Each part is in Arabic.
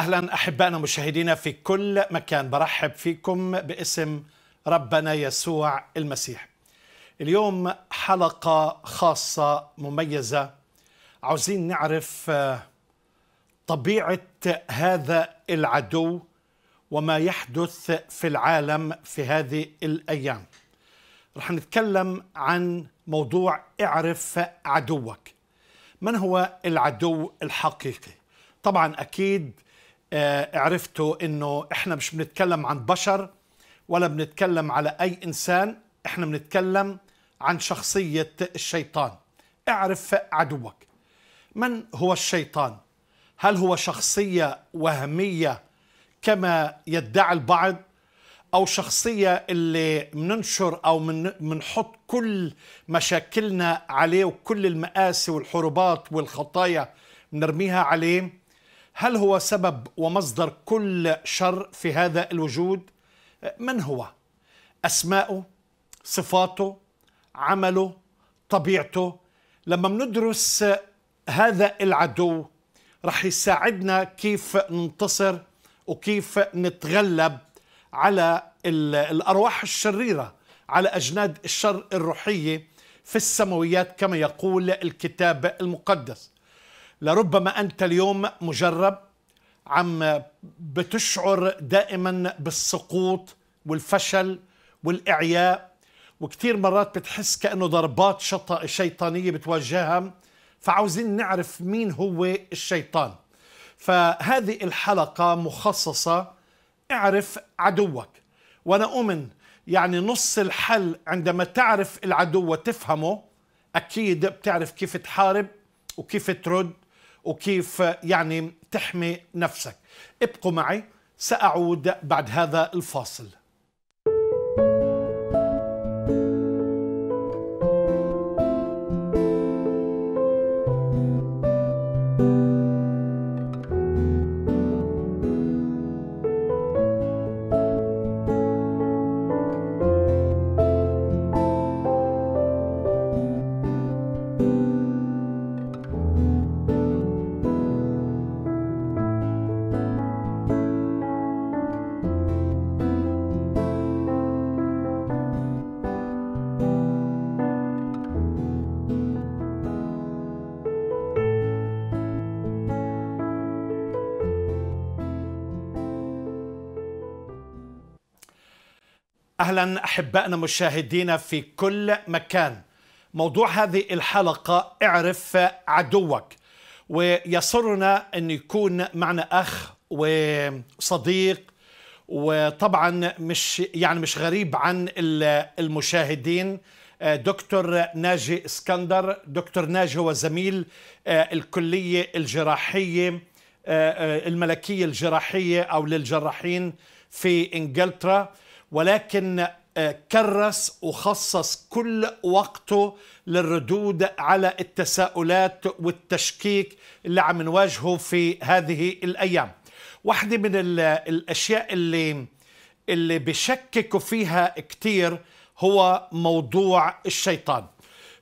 أهلا أحبائنا مشاهدينا في كل مكان برحب فيكم باسم ربنا يسوع المسيح. اليوم حلقة خاصة مميزة عاوزين نعرف طبيعة هذا العدو وما يحدث في العالم في هذه الأيام. رح نتكلم عن موضوع اعرف عدوك. من هو العدو الحقيقي؟ طبعا أكيد عرفتوا إنه إحنا مش بنتكلم عن بشر ولا بنتكلم على أي إنسان إحنا بنتكلم عن شخصية الشيطان. اعرف عدوك. من هو الشيطان؟ هل هو شخصية وهمية كما يدعي البعض؟ أو شخصية اللي بننشر أو بنحط كل مشاكلنا عليه وكل المآسي والحروبات والخطايا بنرميها عليه؟ هل هو سبب ومصدر كل شر في هذا الوجود؟ من هو؟ اسماءه صفاته عمله طبيعته؟ لما بندرس هذا العدو رح يساعدنا كيف ننتصر وكيف نتغلب على الأرواح الشريرة على أجناد الشر الروحية في السماويات كما يقول الكتاب المقدس. لربما أنت اليوم مجرب عم بتشعر دائما بالسقوط والفشل والإعياء وكثير مرات بتحس كأنه ضربات شيطانية بتواجهها فعاوزين نعرف مين هو الشيطان. فهذه الحلقة مخصصة اعرف عدوك. وأنا أؤمن يعني نص الحل عندما تعرف العدو وتفهمه أكيد بتعرف كيف تحارب وكيف ترد. وكيف يعني تحمي نفسك. ابقوا معي سأعود بعد هذا الفاصل. أهلا أحبائنا مشاهدينا في كل مكان. موضوع هذه الحلقة اعرف عدوك ويسرنا أن يكون معنا أخ وصديق وطبعا مش يعني مش غريب عن المشاهدين دكتور ناجي إسكندر. دكتور ناجي هو زميل الكلية الجراحية الملكية الجراحية أو للجراحين في إنجلترا. ولكن كرس وخصص كل وقته للردود على التساؤلات والتشكيك اللي عم نواجهه في هذه الأيام. واحدة من الأشياء اللي اللي بشككوا فيها كثير هو موضوع الشيطان.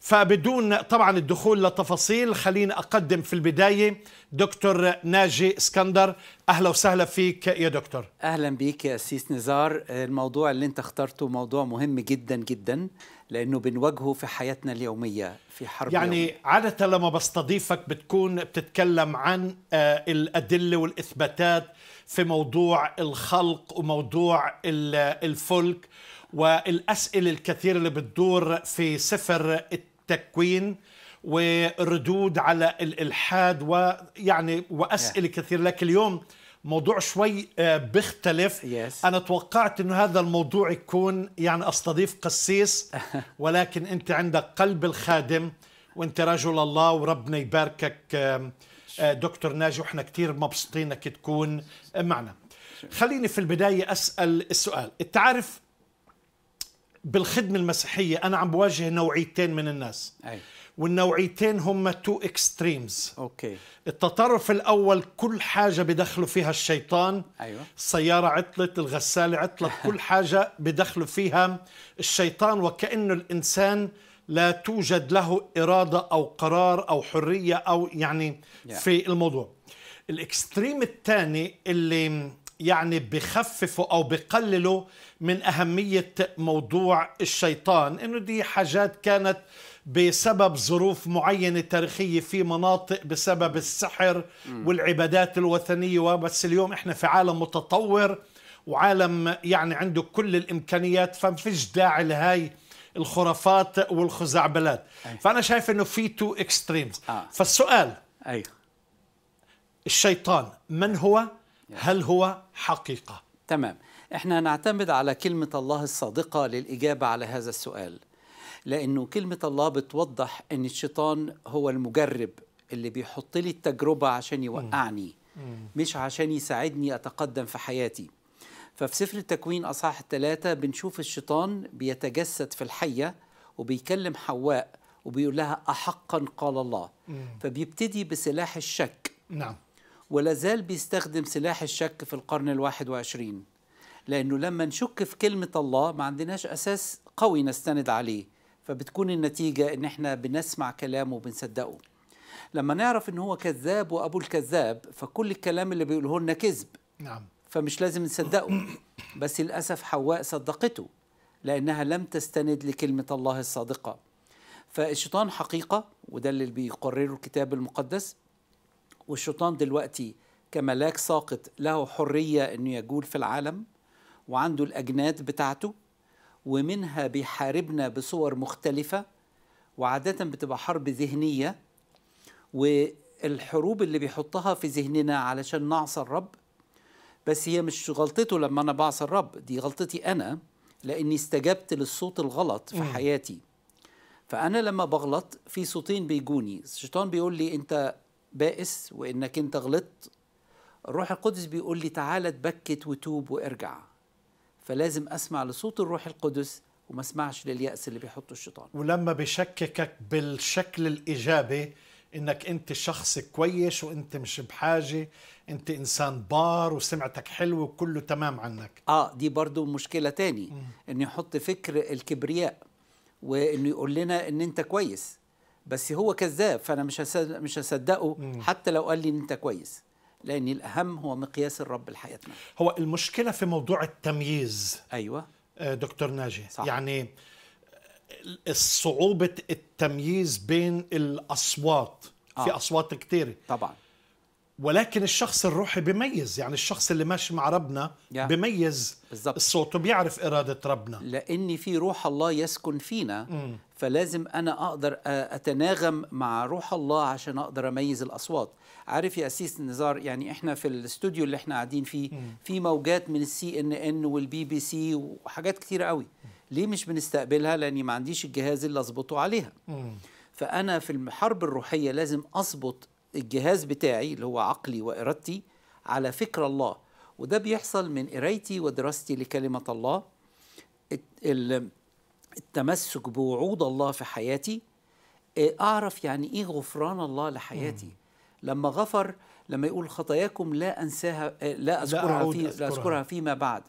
فبدون طبعا الدخول لتفاصيل خليني أقدم في البداية. دكتور ناجي اسكندر أهلا وسهلا فيك يا دكتور. أهلا بيك يا أسيس نزار. الموضوع اللي أنت اخترته موضوع مهم جدا جدا لأنه بنواجهه في حياتنا اليومية في حرب يعني يومية. عادة لما بستضيفك بتكون بتتكلم عن الأدلة والإثباتات في موضوع الخلق وموضوع الفلك. والأسئلة الكثيرة اللي بتدور في سفر التكوين والردود على الإلحاد ويعني وأسئلة yeah. كثيرة. لكن اليوم موضوع شوي بيختلف. Yes. أنا توقعت إنه هذا الموضوع يكون يعني أستضيف قسيس ولكن أنت عندك قلب الخادم وأنت رجل الله وربنا يباركك دكتور ناجي وإحنا كثير مبسوطين إنك تكون معنا. خليني في البداية أسأل السؤال أنت عارف بالخدمة المسيحية أنا عم بواجه نوعيتين من الناس. أي. والنوعيتين هم two extremes okay. التطرف الأول كل حاجة بدخلوا فيها الشيطان. أيوه. السياره عطلت الغسالة عطلت كل حاجة بدخلوا فيها الشيطان. وكأنه الإنسان لا توجد له إرادة أو قرار أو حرية أو يعني Yeah. في الموضوع. ال extreme الثاني اللي يعني بخففوا أو بقللوا من أهمية موضوع الشيطان إنه دي حاجات كانت بسبب ظروف معينة تاريخية في مناطق بسبب السحر والعبادات الوثنية وبس اليوم إحنا في عالم متطور وعالم يعني عنده كل الإمكانيات فما فيش داعي لهاي الخرافات والخزعبلات. أي. فأنا شايف إنه في two extremes آه. فالسؤال أيوه الشيطان من هو؟ هل هو حقيقة؟ تمام. إحنا نعتمد على كلمة الله الصادقة للإجابة على هذا السؤال لأنه كلمة الله بتوضح أن الشيطان هو المجرب اللي بيحط لي التجربة عشان يوقعني مش عشان يساعدني أتقدم في حياتي. ففي سفر التكوين أصحاح الثلاثة بنشوف الشيطان بيتجسد في الحية وبيكلم حواء وبيقول لها أحقا قال الله. فبيبتدي بسلاح الشك. نعم. ولا زال بيستخدم سلاح الشك في القرن الواحد وعشرين لأنه لما نشك في كلمة الله ما عندناش أساس قوي نستند عليه فبتكون النتيجة إن إحنا بنسمع كلامه وبنصدقه. لما نعرف إن هو كذاب وأبو الكذاب فكل الكلام اللي بيقوله لنا كذب. نعم. فمش لازم نصدقه. بس للأسف حواء صدقته لأنها لم تستند لكلمة الله الصادقة. فالشيطان حقيقة وده اللي بيقرره الكتاب المقدس والشيطان دلوقتي كملاك ساقط له حرية أنه يجول في العالم وعنده الأجناد بتاعته ومنها بيحاربنا بصور مختلفة وعادة بتبقى حرب ذهنية. والحروب اللي بيحطها في ذهننا علشان نعصى الرب بس هي مش غلطته لما أنا بعصى الرب دي غلطتي أنا لأني استجبت للصوت الغلط في حياتي. فأنا لما بغلط في صوتين بيجوني الشيطان بيقول لي أنت بائس وإنك أنت غلطت. الروح القدس بيقول لي تعالى تبكت وتوب وارجع. فلازم أسمع لصوت الروح القدس وما أسمعش لليأس اللي بيحطه الشيطان. ولما بشككك بالشكل الإيجابي إنك أنت شخص كويس وأنت مش بحاجة أنت إنسان بار وسمعتك حلوة وكله تمام عنك. آه دي برضو مشكلة تاني. إنه يحط فكر الكبرياء وإنه يقول لنا إن أنت كويس. بس هو كذاب فأنا مش مش هصدقه حتى لو قال لي إن أنت كويس. لأن الأهم هو مقياس الرب لحياتنا هو المشكلة في موضوع التمييز. أيوه. آه، دكتور ناجي. صح. يعني صعوبة التمييز بين الأصوات. في آه. أصوات كثيرة طبعا. ولكن الشخص الروحي بيميز يعني الشخص اللي ماشي مع ربنا yeah. بيميز بالظبط. الصوت وبيعرف إرادة ربنا. لأن في روح الله يسكن فينا فلازم أنا أقدر أ- أتناغم مع روح الله عشان أقدر أميز الأصوات. عارف يا قسيس نزار يعني إحنا في الاستوديو اللي إحنا قاعدين فيه في موجات من السي ان ان والبي بي سي وحاجات كتيرة قوي. ليه مش بنستقبلها؟ لأني ما عنديش الجهاز اللي أظبطه عليها. فأنا في الحرب الروحية لازم أظبط الجهاز بتاعي اللي هو عقلي وارادتي على فكر الله. وده بيحصل من قرايتي ودراستي لكلمة الله. الت- ال- التمسك بوعود الله في حياتي. آه، أعرف يعني إيه غفران الله لحياتي. لما غفر لما يقول خطاياكم لا أنساها آه، لا أذكرها أعود في لا أذكرها. أذكرها فيما بعد.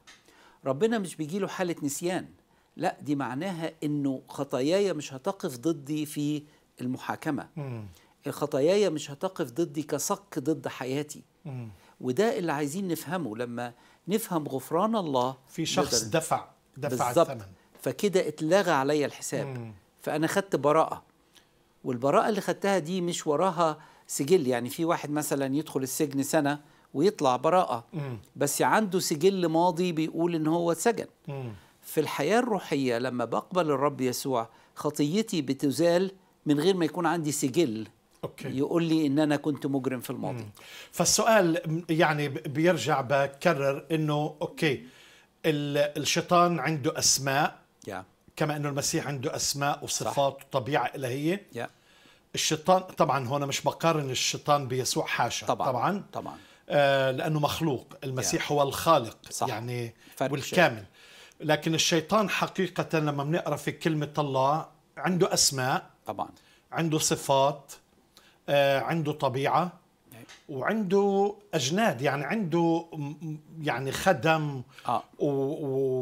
ربنا مش بيجي له حالة نسيان. لا دي معناها إنه خطاياي مش هتقف ضدي في المحاكمة. خطاياي مش هتقف ضدي كصك ضد حياتي. وده اللي عايزين نفهمه لما نفهم غفران الله في شخص نقدر- دفع دفع الثمن. فكده اتلغى عليا الحساب. فأنا خدت براءة. والبراءة اللي خدتها دي مش وراها سجل. يعني في واحد مثلا يدخل السجن سنة ويطلع براءة بس عنده سجل ماضي بيقول إن هو اتسجن في الحياة الروحية لما بقبل الرب يسوع خطيتي بتزال من غير ما يكون عندي سجل. okay. يقول لي إن أنا كنت مجرم في الماضي. فالسؤال يعني بيرجع بكرر إنه okay ال- الشيطان عنده أسماء yeah. كما إنه المسيح عنده أسماء وصفات وطبيعة إلهية. yeah. الشيطان طبعا هون مش بقارن الشيطان بيسوع حاشا. طبعا طبعا. طبعا. آه لأنه مخلوق. المسيح هو الخالق صح. يعني والكامل. لكن الشيطان حقيقه لما بنقرأ في كلمة الله عنده أسماء طبعا. عنده صفات عنده طبيعة وعنده أجناد يعني عنده يعني خدم آه.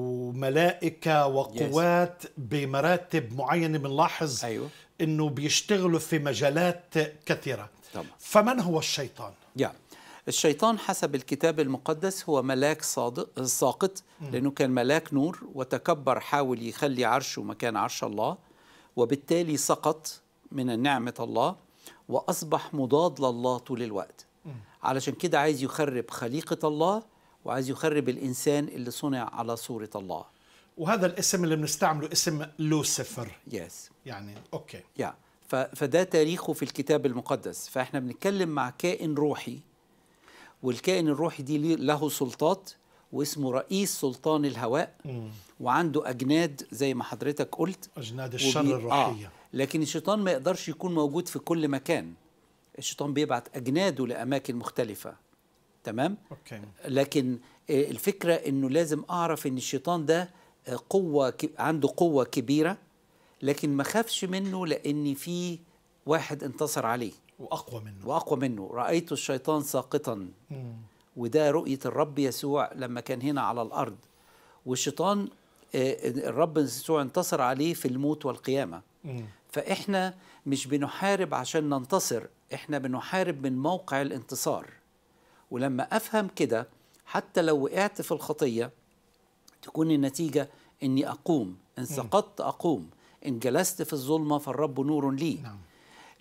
وملائكة وقوات بمراتب معينة بنلاحظ أيوه. إنه بيشتغلوا في مجالات كثيرة طبعا. فمن هو الشيطان يا الشيطان حسب الكتاب المقدس هو ملاك صادق ساقط لأنه كان ملاك نور وتكبر حاول يخلي عرشه مكان عرش الله وبالتالي سقط من نعمة الله وأصبح مضاد لله طول الوقت. علشان كده عايز يخرب خليقة الله وعايز يخرب الإنسان اللي صنع على صورة الله. وهذا الاسم اللي بنستعمله اسم لوسيفر. yes يعني okay. yeah ف- فده تاريخه في الكتاب المقدس. فإحنا بنتكلم مع كائن روحي والكائن الروحي دي له سلطات واسمه رئيس سلطان الهواء وعنده أجناد زي ما حضرتك قلت أجناد الشر وبي- الروحية. آه لكن الشيطان ما يقدرش يكون موجود في كل مكان. الشيطان بيبعت أجناده لأماكن مختلفة. تمام؟ okay. لكن آه، الفكرة إنه لازم أعرف إن الشيطان ده آه، قوة عنده قوة كبيرة لكن ما خافش منه لأن في واحد انتصر عليه. وأقوى منه. وأقوى منه. رأيت الشيطان ساقطا. مم. وده رؤية الرب يسوع لما كان هنا على الأرض. والشيطان آه، الرب يسوع انتصر عليه في الموت والقيامة. مم. فإحنا مش بنحارب عشان ننتصر إحنا بنحارب من موقع الانتصار. ولما أفهم كده حتى لو وقعت في الخطية تكون النتيجة إني أقوم إن سقطت أقوم إن جلست في الظلمة فالرب نور لي. نعم.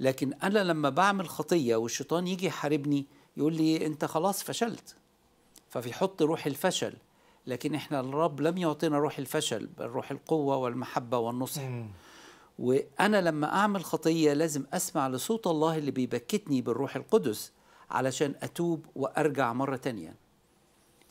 لكن أنا لما بعمل خطية والشيطان يجي يحاربني يقول لي أنت خلاص فشلت. فبيحط روح الفشل. لكن إحنا الرب لم يعطينا روح الفشل بل روح القوة والمحبة والنصح. وأنا لما أعمل خطية لازم أسمع لصوت الله اللي بيبكتني بالروح القدس علشان أتوب وأرجع مرة تانية.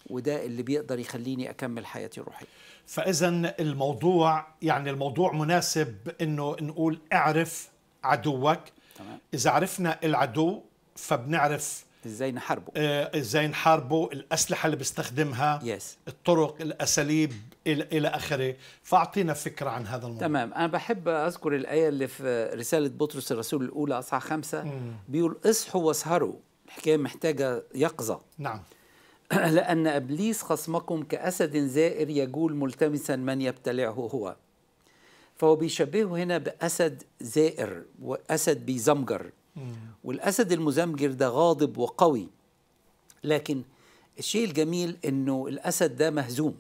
وده اللي بيقدر يخليني أكمل حياتي الروحية. فإذا الموضوع يعني الموضوع مناسب إنه نقول اعرف عدوك. تمام. إذا عرفنا العدو فبنعرف إزاي نحاربه؟ آه، إزاي نحاربه الأسلحة اللي بيستخدمها يس الطرق الأساليب إلى إلى آخره. فأعطينا فكرة عن هذا الموضوع. تمام. أنا بحب أذكر الآية اللي في رسالة بطرس الرسول الأولى أصحاح خمسة. مم. بيقول اصحوا واسهروا. الحكاية محتاجة يقظة. نعم. لأن إبليس خصمكم كأسد زائر يجول ملتمسا من يبتلعه هو. فهو بيشبهه هنا بأسد زائر وأسد بيزمجر. والأسد المزمجر ده غاضب وقوي لكن الشيء الجميل إنه الأسد ده مهزوم.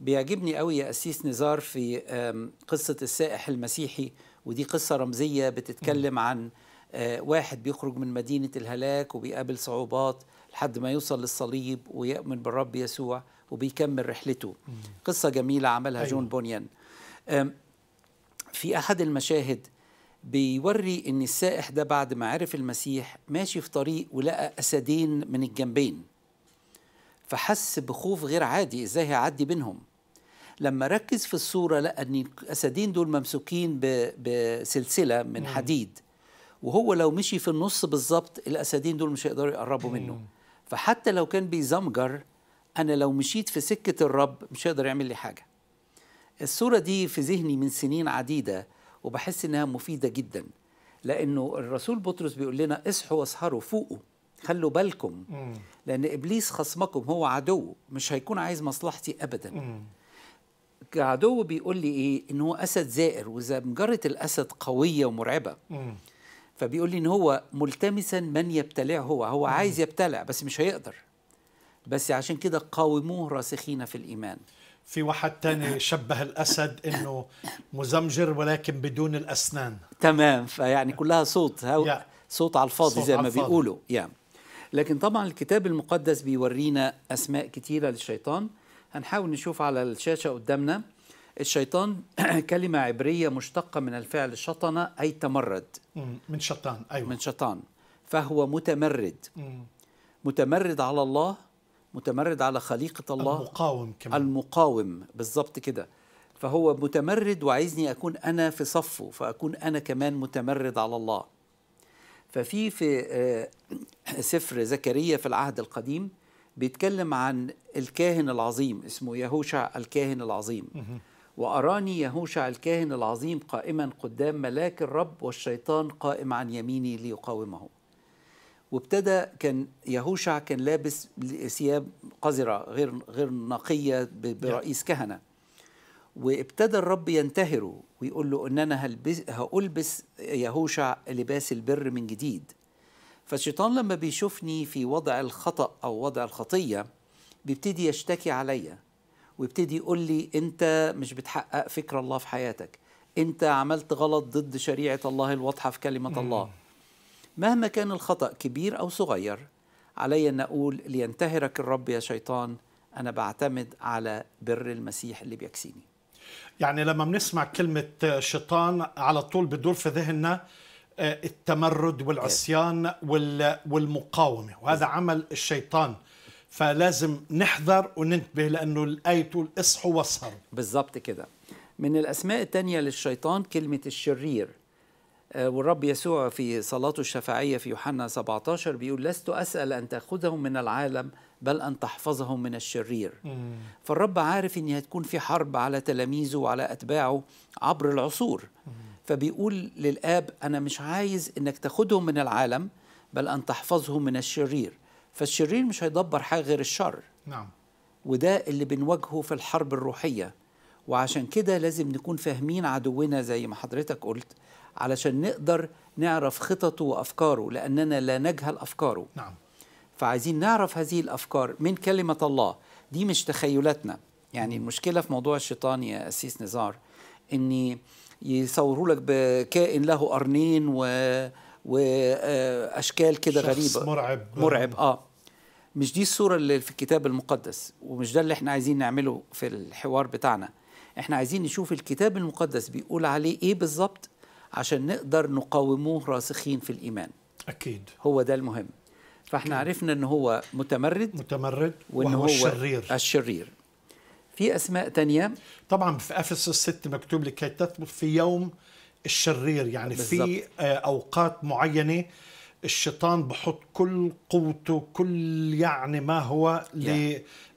بيعجبني قوي يا أسيس نزار في قصة السائح المسيحي ودي قصة رمزية بتتكلم عن آه، واحد بيخرج من مدينة الهلاك وبيقابل صعوبات لحد ما يوصل للصليب ويؤمن بالرب يسوع وبيكمل رحلته. قصة جميلة عملها أيوة. جون بونيان في أحد المشاهد بيوري إن السائح ده بعد ما عرف المسيح ماشي في طريق ولقى أسدين من الجنبين فحس بخوف غير عادي إزاي هيعدي بينهم. لما ركز في الصورة لقى إن الأسدين دول ممسوكين ب- بسلسلة من حديد وهو لو مشي في النص بالظبط الأسدين دول مش هيقدروا يقربوا منه. فحتى لو كان بيزمجر أنا لو مشيت في سكة الرب مش هيقدر يعمل لي حاجة. الصورة دي في ذهني من سنين عديدة وبحس إنها مفيدة جدا لأنه الرسول بطرس بيقول لنا اصحوا واسهروا فوقوا خلوا بالكم مم. لأن إبليس خصمكم هو عدو مش هيكون عايز مصلحتي ابدا مم. كعدو بيقول لي إيه إن هو أسد زائر وزمجره الأسد قوية ومرعبة مم. فبيقول لي إن هو ملتمسا من يبتلعه هو هو عايز يبتلع بس مش هيقدر بس عشان كده قاوموه راسخين في الإيمان في واحد تاني شبه الأسد إنه مزمجر ولكن بدون الأسنان. تمام. فيعني كلها صوت. هو يا. صوت على الفاضي صوت زي ما. بيقولوا. يعني لكن طبعا الكتاب المقدس بيورينا أسماء كتيرة للشيطان. هنحاول نشوف على الشاشة قدامنا. الشيطان كلمة عبرية مشتقة من الفعل شطن أي تمرد. من شيطان أيوه. من شيطان فهو متمرد. متمرد على الله متمرد على خليقة الله. المقاوم كمان. المقاوم بالظبط كده. فهو متمرد وعايزني أكون أنا في صفه فأكون أنا كمان متمرد على الله. ففي في آه، سفر زكريا في العهد القديم بيتكلم عن الكاهن العظيم اسمه يهوشع الكاهن العظيم. وأراني يهوشع الكاهن العظيم قائما قدام ملاك الرب والشيطان قائم عن يميني ليقاومه. وابتدى كان يهوشع كان لابس ثياب قذرة غير غير نقية برئيس كهنة. وابتدى الرب ينتهره ويقول له إن أنا هلبس هألبس يهوشع لباس البر من جديد. فالشيطان لما بيشوفني في وضع الخطأ أو وضع الخطية بيبتدي يشتكي عليا ويبتدي يقول لي أنت مش بتحقق فكر الله في حياتك. أنت عملت غلط ضد شريعة الله الواضحة في كلمة الله. مهما كان الخطأ كبير أو صغير علي أن أقول لينتهرك الرب يا شيطان أنا بعتمد على بر المسيح اللي بيكسيني. يعني لما بنسمع كلمة شيطان على طول بدور في ذهننا آه، التمرد والعصيان وال- والمقاومة وهذا عمل الشيطان. فلازم نحذر وننتبه لأنه الآية تقول اصحوا واسهروا. بالظبط كده. من الأسماء التانية للشيطان كلمة الشرير. والرب يسوع في صلاته الشفاعية في يوحنا 17 بيقول لست أسأل أن تأخذهم من العالم بل أن تحفظهم من الشرير. فالرب عارف أن هتكون في حرب على تلاميذه وعلى أتباعه عبر العصور. فبيقول للآب أنا مش عايز أنك تاخدهم من العالم بل أن تحفظهم من الشرير. فالشرير مش هيدبر حاجة غير الشر. نعم. وده اللي بنواجهه في الحرب الروحية. وعشان كده لازم نكون فاهمين عدونا زي ما حضرتك قلت علشان نقدر نعرف خططه وأفكاره لأننا لا نجهل أفكاره. نعم. فعايزين نعرف هذه الأفكار من كلمة الله. دي مش تخيلاتنا. يعني المشكلة في موضوع الشيطان يا أسيس نزار إني يصوروا لك بكائن له قرنين و واشكال كده شخص غريبة. مرعب. مرعب آه. مش دي الصورة اللي في الكتاب المقدس ومش ده اللي إحنا عايزين نعمله في الحوار بتاعنا. إحنا عايزين نشوف الكتاب المقدس بيقول عليه إيه بالظبط عشان نقدر نقاوموه راسخين في الإيمان. أكيد. هو ده المهم. فإحنا عرفنا إن هو متمرد متمرد وإن وهو هو الشرير. الشرير. في أسماء تانية؟ طبعا في إفسس 6 مكتوب لكي تثبت في يوم الشرير. يعني في بالضبط. آه، أوقات معينة الشيطان بحط كل قوته كل يعني ما هو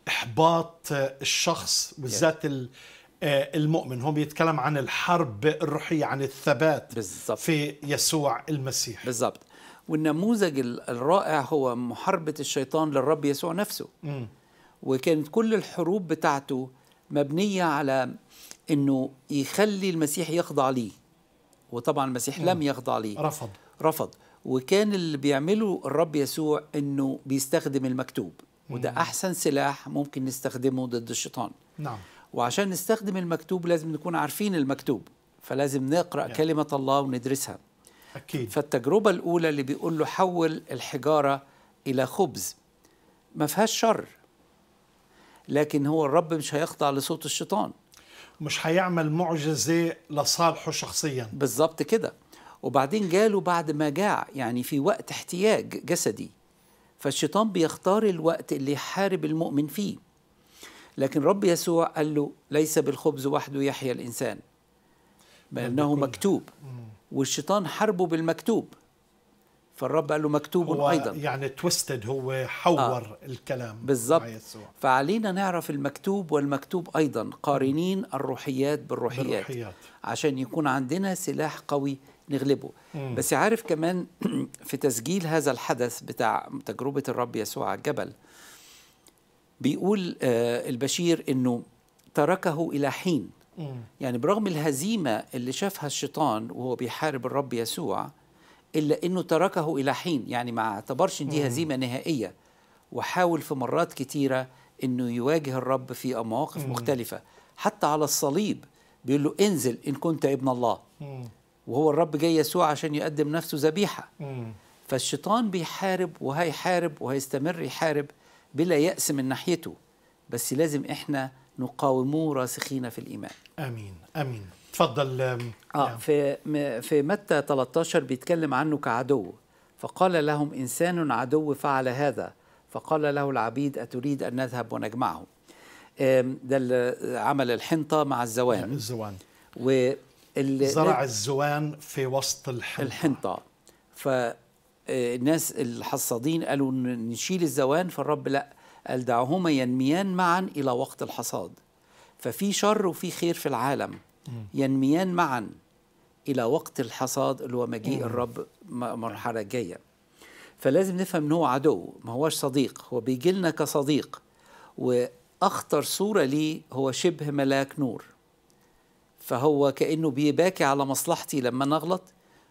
لإحباط آه، الشخص بالذات ال- آه، المؤمن. هو بيتكلم عن الحرب الروحية عن الثبات بالضبط. في يسوع المسيح. بالظبط والنموذج ال- الرائع هو محاربة الشيطان للرب يسوع نفسه. مم. وكانت كل الحروب بتاعته مبنية على إنه يخلي المسيح يخضع ليه. وطبعا المسيح لم يخضع ليه. رفض. رفض. وكان اللي بيعمله الرب يسوع إنه بيستخدم المكتوب. وده أحسن سلاح ممكن نستخدمه ضد الشيطان. نعم. وعشان نستخدم المكتوب لازم نكون عارفين المكتوب فلازم نقرأ Yeah. كلمة الله وندرسها. أكيد. فالتجربة الأولى اللي بيقول له حول الحجارة إلى خبز ما فيهاش شر لكن هو الرب مش هيخضع لصوت الشيطان. مش هيعمل معجزة لصالحه شخصيا. بالظبط كده. وبعدين جاله بعد ما جاع يعني في وقت احتياج جسدي. فالشيطان بيختار الوقت اللي يحارب المؤمن فيه. لكن رب يسوع قال له ليس بالخبز وحده يحيا الإنسان بل بكل- مكتوب والشيطان حاربه بالمكتوب. فالرب قال له مكتوب هو أيضا. يعني تويستد هو حور آه. الكلام بالظبط فعلينا نعرف المكتوب والمكتوب أيضا قارنين الروحيات بالروحيات, بالروحيات. عشان يكون عندنا سلاح قوي نغلبه. مم. بس عارف كمان في تسجيل هذا الحدث بتاع تجربة الرب يسوع على الجبل بيقول آه، البشير إنه تركه إلى حين. يعني برغم الهزيمة اللي شافها الشيطان وهو بيحارب الرب يسوع إلا أنه تركه إلى حين. يعني ما اعتبرش إن دي هزيمة نهائية. وحاول في مرات كتيرة أنه يواجه الرب في مواقف مختلفة. حتى على الصليب بيقول له انزل إن كنت ابن الله. وهو الرب جاي يسوع عشان يقدم نفسه ذبيحة. مم. فالشيطان بيحارب وهيحارب وهيستمر يحارب بلا يأس من ناحيته بس لازم إحنا نقاوموه راسخين في الإيمان. آمين آمين. تفضل آه يا. في في متى 13 بيتكلم عنه كعدو. فقال لهم إنسان عدو فعل هذا. فقال له العبيد أتريد أن نذهب ونجمعه؟ ده عمل الحنطة مع الزوان. الزوان. وال زرع الزوان في وسط الحنطة. الحنطة. فالناس الحصادين قالوا نشيل الزوان فالرب لا قال دعوهما ينميان معا إلى وقت الحصاد. ففي شر وفي خير في العالم. ينميان معا إلى وقت الحصاد اللي هو مجيء الرب م- مرحلة جاية. فلازم نفهم إن هو عدو ما هوش صديق. هو بيجي لنا كصديق. وأخطر صورة ليه هو شبه ملاك نور. فهو كأنه بيباكي على مصلحتي لما نغلط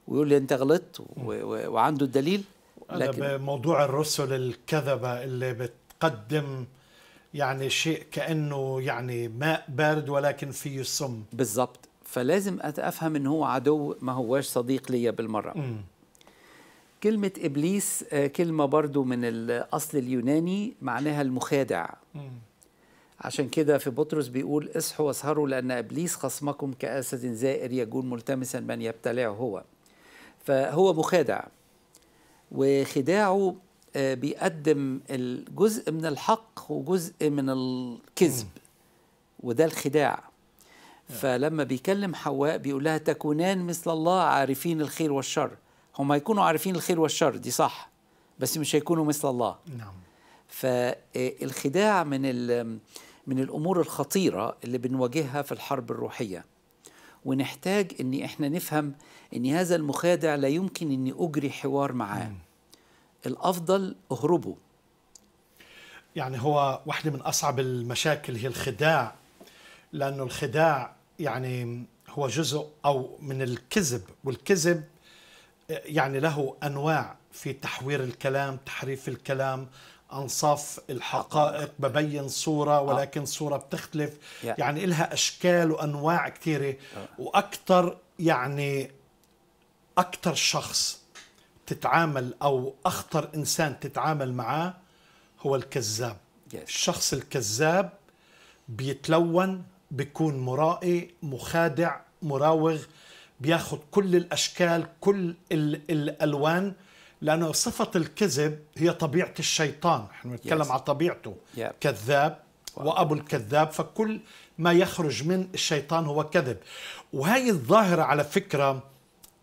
ويقول لي أنت غلطت وعنده الدليل لكن موضوع الرسل الكذبة اللي بتقدم يعني شيء كأنه يعني ماء بارد ولكن فيه سم بالظبط فلازم أفهم إن هو عدو ما هواش صديق ليا بالمرة. مم. كلمة إبليس آه، كلمة برضو من الأصل اليوناني معناها المخادع. مم. عشان كده في بطرس بيقول اصحوا واسهروا لأن إبليس خصمكم كأسد زائر يجول ملتمسا من يبتلعه هو. فهو مخادع وخداعه آه، بيقدم الجزء من الحق وجزء من الكذب وده الخداع. فلما بيكلم حواء بيقول لها تكونان مثل الله عارفين الخير والشر. هم هيكونوا عارفين الخير والشر دي صح بس مش هيكونوا مثل الله. نعم. فالخداع من ال- من الأمور الخطيرة اللي بنواجهها في الحرب الروحية. ونحتاج ان إحنا نفهم إن هذا المخادع لا يمكن إني أجري حوار معاه. الأفضل اهربه يعني هو واحدة من أصعب المشاكل هي الخداع لأنه الخداع يعني هو جزء أو من الكذب والكذب يعني له أنواع في تحوير الكلام تحريف الكلام أنصاف الحقائق ببين صورة ولكن صورة بتختلف. يعني إلها أشكال وأنواع كثيرة وأكثر يعني أكثر شخص تتعامل أو أخطر إنسان تتعامل معاه هو الكذاب. الشخص الكذاب بيتلون بيكون مرائي مخادع مراوغ بياخد كل الأشكال كل ال- الألوان لأنه صفة الكذب هي طبيعة الشيطان. إحنا بنتكلم Yes. عن طبيعته. Yep. كذاب وأبو الكذاب فكل ما يخرج من الشيطان هو كذب. وهي الظاهرة على فكرة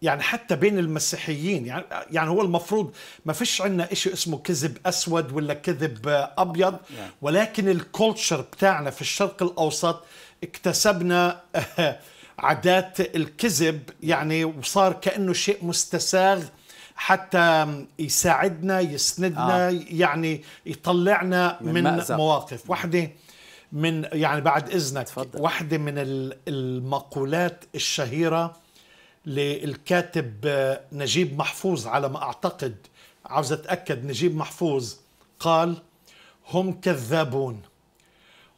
يعني حتى بين المسيحيين يعني يعني هو المفروض ما فيش عندنا شيء اسمه كذب أسود ولا كذب أبيض ولكن الكولتشر بتاعنا في الشرق الأوسط اكتسبنا عادات الكذب يعني وصار كأنه شيء مستساغ حتى يساعدنا يسندنا آه. يعني يطلعنا من من, مأزق. مواقف واحدة من يعني بعد إذنك تفضل. واحدة من ال- المقولات الشهيرة للكاتب نجيب محفوظ على ما أعتقد عاوز أتأكد نجيب محفوظ قال هم كذابون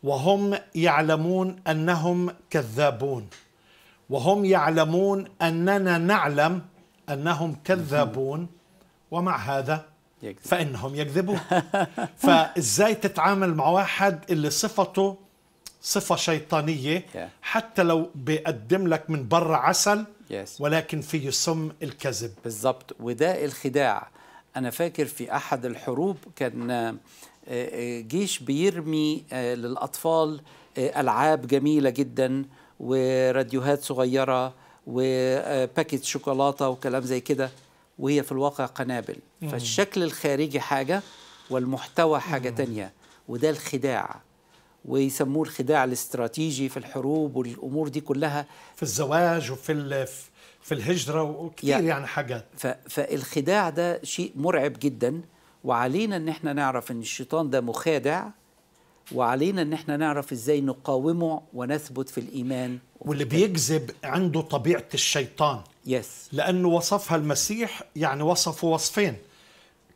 وهم يعلمون أنهم كذابون وهم يعلمون أننا نعلم أنهم كذابون ومع هذا يكذب. فإنهم يكذبون فإزاي تتعامل مع واحد اللي صفته صفة شيطانية Yeah. حتى لو بيقدم لك من برا عسل. ولكن فيه سم الكذب بالظبط وده الخداع أنا فاكر في أحد الحروب كان آه، آه، جيش بيرمي آه، للأطفال آه، ألعاب جميلة جدا وراديوهات صغيرة وباكيت شوكولاتة وكلام زي كده وهي في الواقع قنابل. فالشكل الخارجي حاجة والمحتوى حاجة تانية وده الخداع. ويسموه الخداع الاستراتيجي في الحروب والأمور دي كلها. في الزواج وفي ال- في الهجرة وكثير يعني- يعني حاجات. فالخداع ده شيء مرعب جدا وعلينا إن إحنا نعرف إن الشيطان ده مخادع وعلينا إن إحنا نعرف إزاي نقاومه ونثبت في الإيمان واللي بيكذب عنده طبيعة الشيطان. يس لأنه وصفها المسيح يعني وصفه وصفين.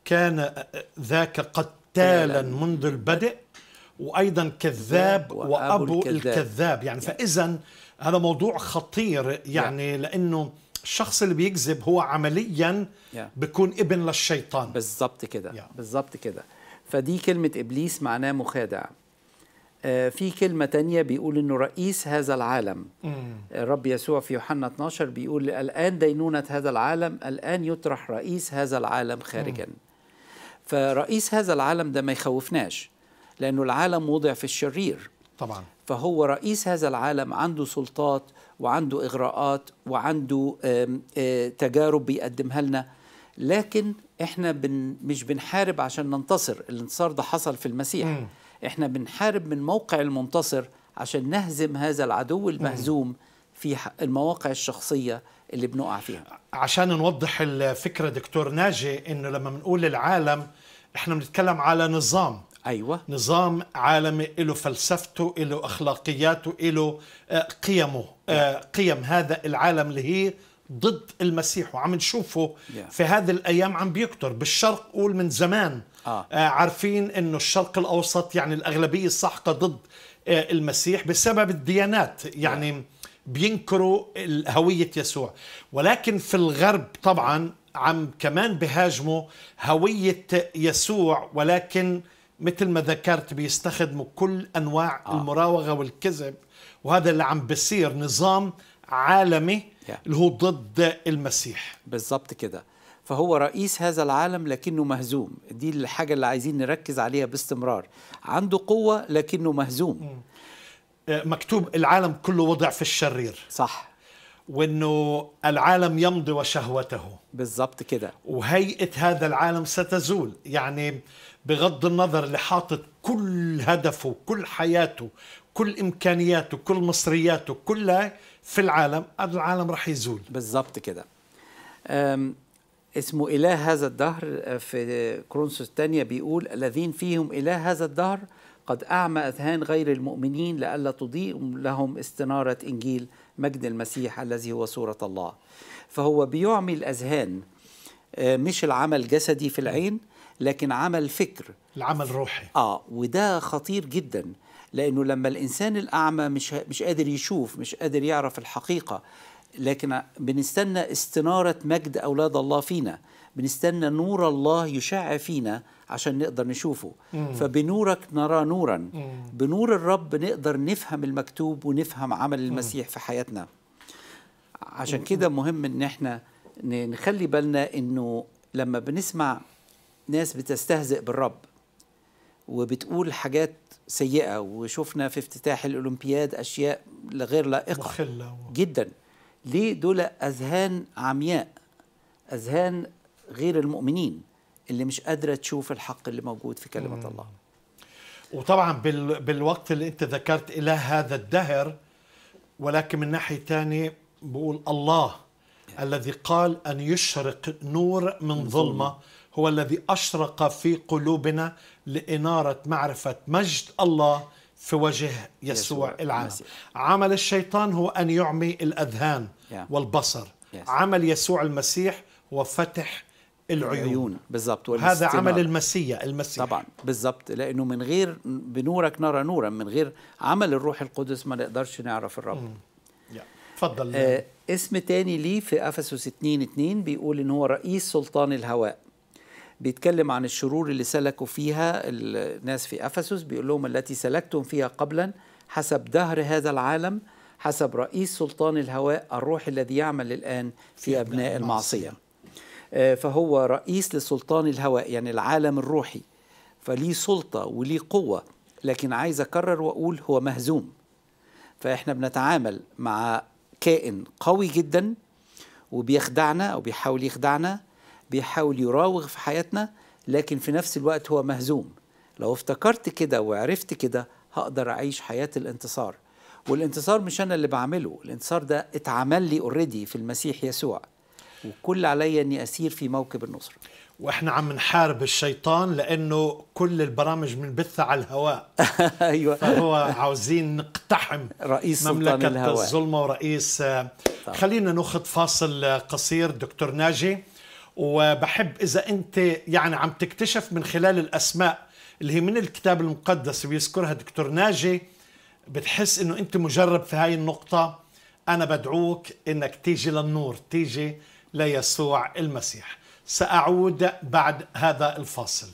كان ذاك قتالا منذ البدء وأيضا كذاب وأبو الكذاب. يعني فاذا هذا موضوع خطير يعني لأنه الشخص اللي بيكذب هو عمليا. بيكون ابن للشيطان. بالظبط كده. بالظبط كده. فدي كلمة إبليس معناه مخادع. في كلمة تانية بيقول إنه رئيس هذا العالم. الرب يسوع في يوحنا 12 بيقول الآن دينونة هذا العالم الآن يطرح رئيس هذا العالم خارجا. فرئيس هذا العالم ده ما يخوفناش لأنه العالم وضع في الشرير. طبعا. فهو رئيس هذا العالم عنده سلطات وعنده إغراءات وعنده آه، تجارب بيقدمها لنا. لكن إحنا بن مش بنحارب عشان ننتصر الانتصار ده حصل في المسيح. إحنا بنحارب من موقع المنتصر عشان نهزم هذا العدو المهزوم في المواقع الشخصية اللي بنقع فيها. عشان نوضح الفكرة دكتور ناجي إنه لما بنقول العالم إحنا بنتكلم على نظام. أيوة. نظام عالمي له فلسفته له أخلاقياته له آه، قيمه. آه، قيم هذا العالم اللي هي ضد المسيح وعم نشوفه Yeah. في هذه الأيام عم بيكتر بالشرق قول من زمان. آه. آه عارفين إنه الشرق الأوسط يعني الأغلبية الساحقة ضد آه المسيح بسبب الديانات يعني بينكروا هويه يسوع ولكن في الغرب طبعا عم كمان بهاجموا هوية يسوع ولكن مثل ما ذكرت بيستخدموا كل أنواع آه. المراوغة والكذب وهذا اللي عم بصير نظام عالمي Yeah. اللي هو ضد المسيح بالظبط كده فهو رئيس هذا العالم لكنه مهزوم. دي الحاجة اللي عايزين نركز عليها باستمرار. عنده قوة لكنه مهزوم. آه، مكتوب العالم كله وضع في الشرير. صح. وإنه العالم يمضي وشهوته. بالظبط كده. وهيئة هذا العالم ستزول. يعني بغض النظر اللي حاطط كل هدفه كل حياته كل إمكانياته كل مصرياته كلها في العالم هذا العالم رح يزول. بالظبط كده. اسمه إله هذا الدهر آه، في كرونسوس الثانية بيقول الذين فيهم إله هذا الدهر قد أعمى أذهان غير المؤمنين لئلا تضيء لهم استنارة إنجيل مجد المسيح الذي هو صورة الله. فهو بيعمي الأذهان آه، مش العمل جسدي في العين لكن عمل فكر. العمل روحي. آه وده خطير جدا لأنه لما الإنسان الأعمى مش مش قادر يشوف مش قادر يعرف الحقيقة لكن بنستنى استنارة مجد أولاد الله فينا. بنستنى نور الله يشع فينا عشان نقدر نشوفه. فبنورك نرى نورا. بنور الرب نقدر نفهم المكتوب ونفهم عمل المسيح في حياتنا. عشان كده مهم إن إحنا نخلي بالنا إنه لما بنسمع ناس بتستهزئ بالرب وبتقول حاجات سيئة وشفنا في افتتاح الأولمبياد أشياء غير و... جدا. ليه دول أذهان عمياء أذهان غير المؤمنين اللي مش قادرة تشوف الحق اللي موجود في كلمة الله؟ وطبعا بال... بالوقت اللي أنت ذكرت اله هذا الدهر ولكن من ناحية ثانية بقول الله الذي قال أن يشرق نور من ظلمة. هو الذي أشرق في قلوبنا لإنارة معرفة مجد الله في وجه يسوع, يسوع العالم. المسيح. عمل الشيطان هو أن يعمي الأذهان Yeah. والبصر. Yes. عمل يسوع المسيح هو فتح العيون, العيون. بالظبط هذا. عمل المسيح المسيح. طبعا. بالظبط لأنه من غير بنورك نرى نورا. من غير عمل الروح القدس ما نقدرش نعرف الرب. تفضل. آه اسم تاني ليه في أفسس 2 2 بيقول إن هو رئيس سلطان الهواء. بيتكلم عن الشرور اللي سلكوا فيها الناس في أفسس بيقول لهم التي سلكتم فيها قبلا حسب دهر هذا العالم حسب رئيس سلطان الهواء الروح الذي يعمل الآن في أبناء المعصيه آه، فهو رئيس لسلطان الهواء يعني العالم الروحي فليه سلطة وليه قوة لكن عايز أكرر وأقول هو مهزوم. فإحنا بنتعامل مع كائن قوي جدا وبيخدعنا أو بيحاول يخدعنا بيحاول يراوغ في حياتنا لكن في نفس الوقت هو مهزوم. لو افتكرت كده وعرفت كده هقدر أعيش حياة الانتصار. والانتصار مش أنا اللي بعمله الانتصار ده اتعمل لي اوريدي في المسيح يسوع. وكل عليا أني أسير في موكب النصر. وإحنا عم نحارب الشيطان لأنه كل البرامج بنبثها على الهواء. أيوه. فهو عاوزين نقتحم رئيس مملكة الهواء. الظلمة ورئيس طبعا. خلينا ناخذ فاصل قصير دكتور ناجي. وبحب إذا أنت يعني عم تكتشف من خلال الأسماء اللي هي من الكتاب المقدس بيذكرها دكتور ناجي بتحس إنه أنت مجرب في هاي النقطة أنا بدعوك إنك تيجي للنور تيجي ليسوع المسيح. سأعود بعد هذا الفاصل.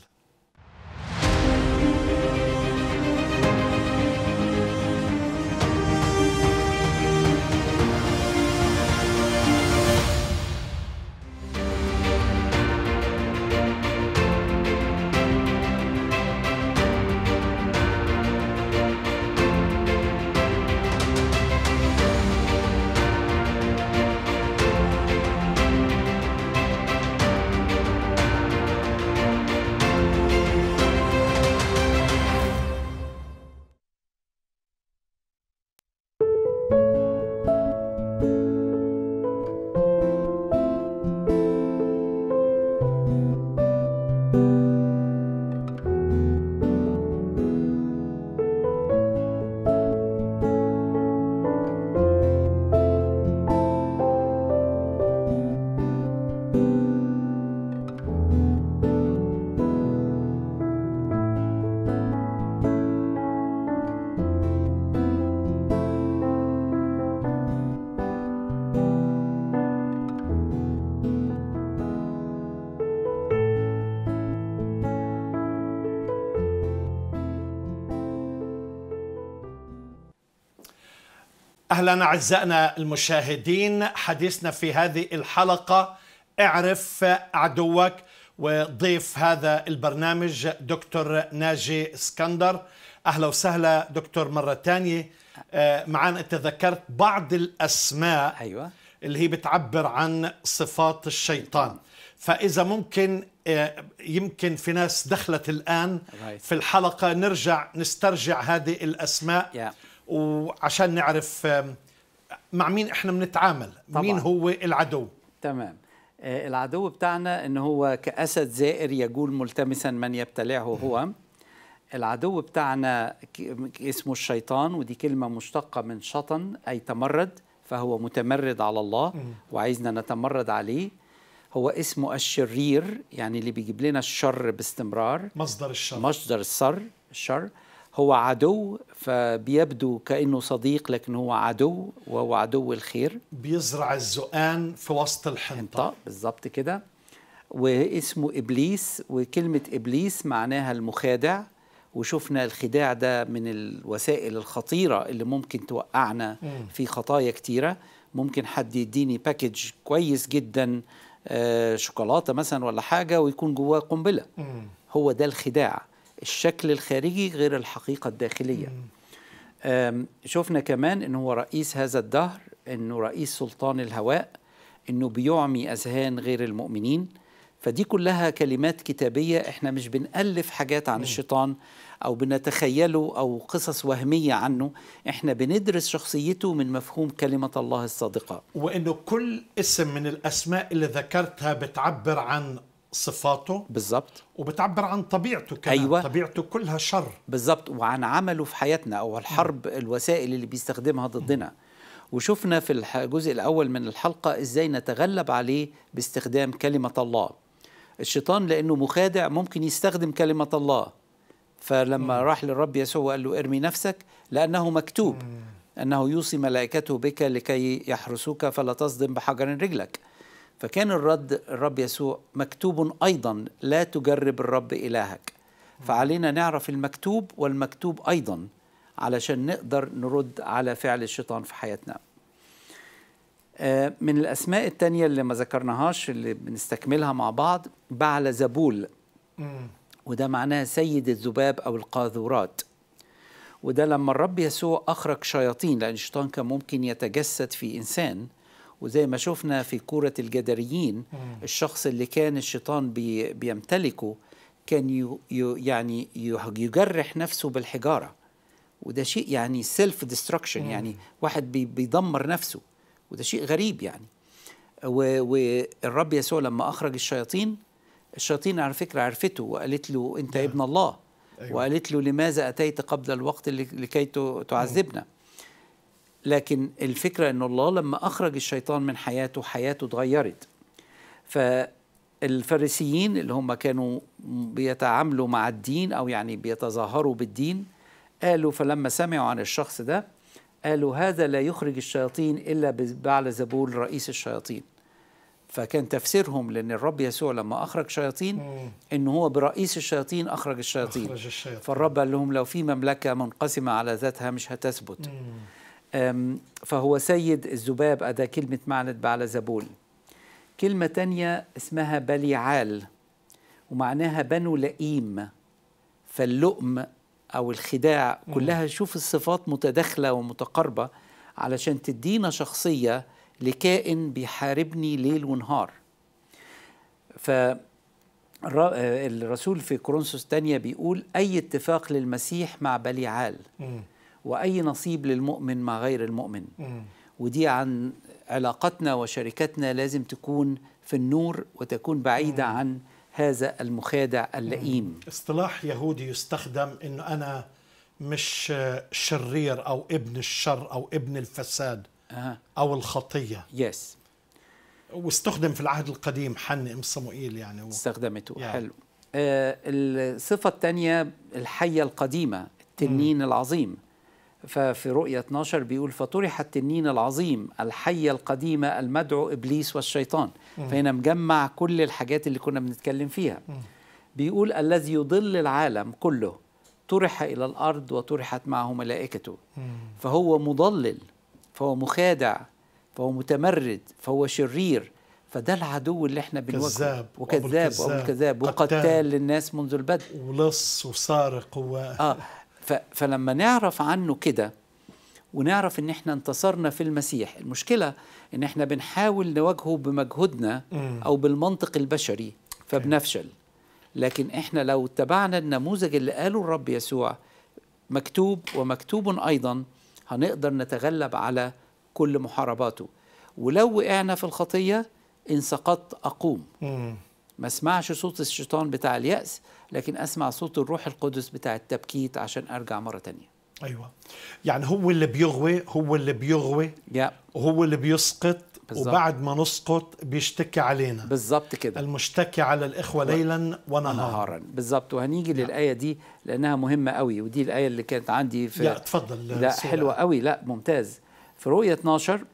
أهلا أعزائنا المشاهدين حديثنا في هذه الحلقة. اعرف عدوك وضيف هذا البرنامج دكتور ناجي اسكندر. أهلا وسهلا دكتور مرة ثانية آه، معنا أنت ذكرت بعض الأسماء أيوه. اللي هي بتعبر عن صفات الشيطان. فإذا ممكن آه، يمكن في ناس دخلت الآن. في الحلقة نرجع نسترجع هذه الأسماء. Yeah. وعشان نعرف مع مين إحنا بنتعامل. مين هو العدو. تمام. آه، العدو بتاعنا إن هو كأسد زائر يجول ملتمسا من يبتلعه هو. العدو بتاعنا اسمه الشيطان ودي كلمة مشتقة من شطن أي تمرد فهو متمرد على الله وعايزنا نتمرد عليه. هو اسمه الشرير يعني اللي بيجيب لنا الشر باستمرار. مصدر الشر. مصدر الشر الشر. هو عدو فبيبدو كأنه صديق لكن هو عدو وهو عدو الخير. بيزرع الزقان في وسط الحنطة. حنطة بالظبط كده. واسمه إبليس وكلمة إبليس معناها المخادع. وشفنا الخداع ده من الوسائل الخطيرة اللي ممكن توقعنا في خطايا كتيرة. ممكن حد يديني باكج كويس جدا آه، شوكولاتة مثلا ولا حاجة ويكون جواه قنبلة. هو ده الخداع. الشكل الخارجي غير الحقيقة الداخلية. آم، شفنا كمان انه هو رئيس هذا الدهر إنه رئيس سلطان الهواء إنه بيعمي أذهان غير المؤمنين. فدي كلها كلمات كتابية إحنا مش بنألف حاجات عن الشيطان أو بنتخيله أو قصص وهمية عنه. إحنا بندرس شخصيته من مفهوم كلمة الله الصادقة. وإنه كل اسم من الأسماء اللي ذكرتها بتعبر عن صفاته بالظبط وبتعبر عن طبيعته كمان. أيوة. طبيعته كلها شر. بالظبط وعن عمله في حياتنا أو الحرب الوسائل اللي بيستخدمها ضدنا. وشفنا في الجزء الأول من الحلقة إزاي نتغلب عليه باستخدام كلمة الله. الشيطان لأنه مخادع ممكن يستخدم كلمة الله. فلما راح للرب يسوع وقال له ارمي نفسك لأنه مكتوب. أنه يوصي ملائكته بك لكي يحرسوك فلا تصدم بحجر رجلك. فكان الرد الرب يسوع مكتوب أيضا لا تجرب الرب إلهك. فعلينا نعرف المكتوب والمكتوب أيضا علشان نقدر نرد على فعل الشيطان في حياتنا. آه، من الأسماء التانية اللي ما ذكرناهاش اللي بنستكملها مع بعض بعل زبول. وده معناه سيد الذباب أو القاذورات. وده لما الرب يسوع أخرج شياطين لأن الشيطان كان ممكن يتجسد في إنسان وزي ما شفنا في كورة الجدريين الشخص اللي كان الشيطان بي بيمتلكه كان يو يو يعني يو- يجرح نفسه بالحجارة. وده شيء يعني self destruction يعني واحد بي بيدمر نفسه. وده شيء غريب يعني. والرب يسوع لما أخرج الشياطين الشياطين على فكرة عرفته وقالت له أنت ابن الله. أيوة. وقالت له لماذا أتيت قبل الوقت لكي تعذبنا؟ لكن الفكرة أن الله لما أخرج الشيطان من حياته حياته اتغيرت. فالفارسيين اللي هم كانوا بيتعاملوا مع الدين أو يعني بيتظاهروا بالدين قالوا فلما سمعوا عن الشخص ده قالوا هذا لا يخرج الشياطين إلا ببعل زبول رئيس الشياطين. فكان تفسيرهم لأن الرب يسوع لما أخرج شياطين إن هو برئيس الشياطين أخرج الشياطين. أخرج الشياطين. فالرب قال لهم لو في مملكة منقسمة على ذاتها مش هتثبت. أم، فهو سيد الذباب أدا كلمة معنى بعل زبول. كلمة تانية اسمها بليعال ومعناها بنو لئيم فاللؤم أو الخداع. كلها شوف الصفات متداخلة ومتقاربة علشان تدينا شخصية لكائن بيحاربني ليل ونهار. ف الر- الرسول في كورنثوس الثانية بيقول أي اتفاق للمسيح مع بليعال. وأي نصيب للمؤمن مع غير المؤمن. ودي عن علاقتنا وشركتنا لازم تكون في النور وتكون بعيدة عن هذا المخادع اللئيم. اصطلاح يهودي يستخدم إنه أنا مش شرير أو ابن الشر أو ابن الفساد آه. أو الخطية. يس واستخدم في العهد القديم حن إم صموئيل يعني و... استخدمته. يعني. حلو. آه الصفة الثانية الحية القديمة التنين العظيم. ففي رؤية 12 بيقول فطرح التنين العظيم الحية القديمة المدعو إبليس والشيطان. فهنا مجمع كل الحاجات اللي كنا بنتكلم فيها. بيقول الذي يضل العالم كله طرح إلى الأرض وطرحت معه ملائكته. فهو مضلل فهو مخادع فهو متمرد فهو شرير. فده العدو اللي إحنا بنواجهه. كذاب وكذاب قتال. وقتال للناس منذ البدء. ولص وسارق و آه. فلما نعرف عنه كده ونعرف إن إحنا انتصرنا في المسيح المشكلة إن إحنا بنحاول نواجهه بمجهودنا. أو بالمنطق البشري فبنفشل لكن إحنا لو اتبعنا النموذج اللي قاله الرب يسوع مكتوب ومكتوب أيضا هنقدر نتغلب على كل محارباته ولو وقعنا في الخطية إن سقطت أقوم. ما اسمعش صوت الشيطان بتاع اليأس لكن أسمع صوت الروح القدس بتاع التبكيت عشان أرجع مرة تانية. أيوه. يعني هو اللي بيغوي هو اللي بيغوي يا. وهو اللي بيسقط بالظبط. وبعد ما نسقط بيشتكي علينا. بالظبط كده. المشتكي على الإخوة ليلا ونهارا. نهارا بالظبط. وهنيجي للآية دي لأنها مهمة قوي ودي الآية اللي كانت عندي في لا تفضل لا. حلوة قوي. لا ممتاز. في رؤية 12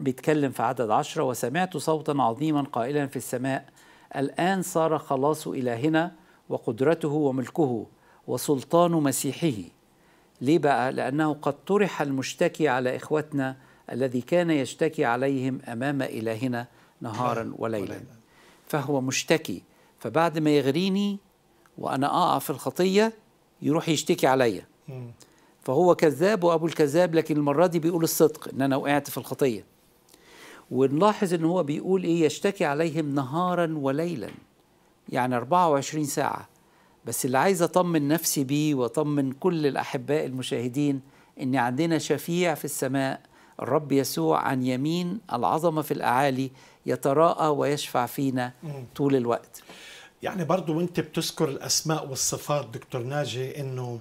بيتكلم في عدد عشرة وسمعت صوتا عظيما قائلا في السماء الآن صار خلاص إلهنا وقدرته وملكه وسلطان مسيحه. ليه بقى؟ لأنه قد طرح المشتكي على إخوتنا الذي كان يشتكي عليهم أمام إلهنا نهارا وليلا. فهو مشتكي. فبعد ما يغريني وأنا أقع في الخطية يروح يشتكي عليا. فهو كذاب وأبو الكذاب لكن المرة دي بيقول الصدق إن أنا وقعت في الخطية. ونلاحظ إن هو بيقول إيه يشتكي عليهم نهارا وليلا يعني 24 ساعة. بس اللي عايز أطمن نفسي بيه وأطمن كل الأحباء المشاهدين إن عندنا شفيع في السماء الرب يسوع عن يمين العظمة في الأعالي يتراءى ويشفع فينا طول الوقت. يعني برضو وأنت بتذكر الأسماء والصفات دكتور ناجي إنه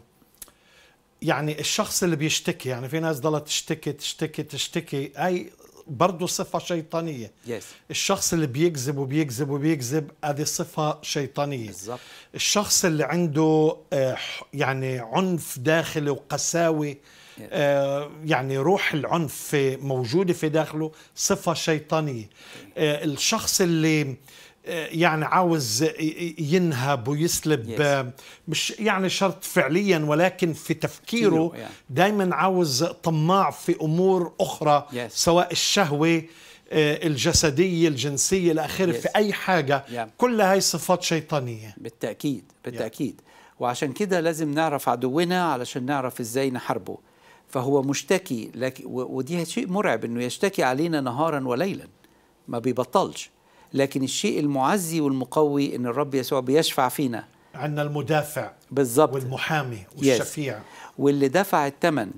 يعني الشخص اللي بيشتكي يعني في ناس ضلت تشتكي تشتكي تشتكي هاي برضو صفة شيطانية. يس الشخص اللي بيكذب وبيكذب وبيكذب هذه صفة شيطانية. بالظبط الشخص اللي عنده آه، يعني عنف داخلي وقساوة آه، يعني روح العنف موجودة في داخله صفة شيطانية. آه، الشخص اللي يعني عاوز ينهب ويسلب Yes. آه، مش يعني شرط فعليا ولكن في تفكيره. دائما عاوز طماع في أمور أخرى Yes. سواء الشهوة آه، الجسدية الجنسية إلى آخره Yes. في أي حاجة Yeah. كل هاي صفات شيطانية بالتأكيد بالتأكيد وعشان كده لازم نعرف عدونا علشان نعرف إزاي نحاربه فهو مشتكي لكن و- ودي شيء مرعب إنه يشتكي علينا نهارا وليلا ما بيبطلش لكن الشيء المعزي والمقوي إن الرب يسوع بيشفع فينا. عندنا المدافع بالظبط والمحامي والشفيع. واللي دفع الثمن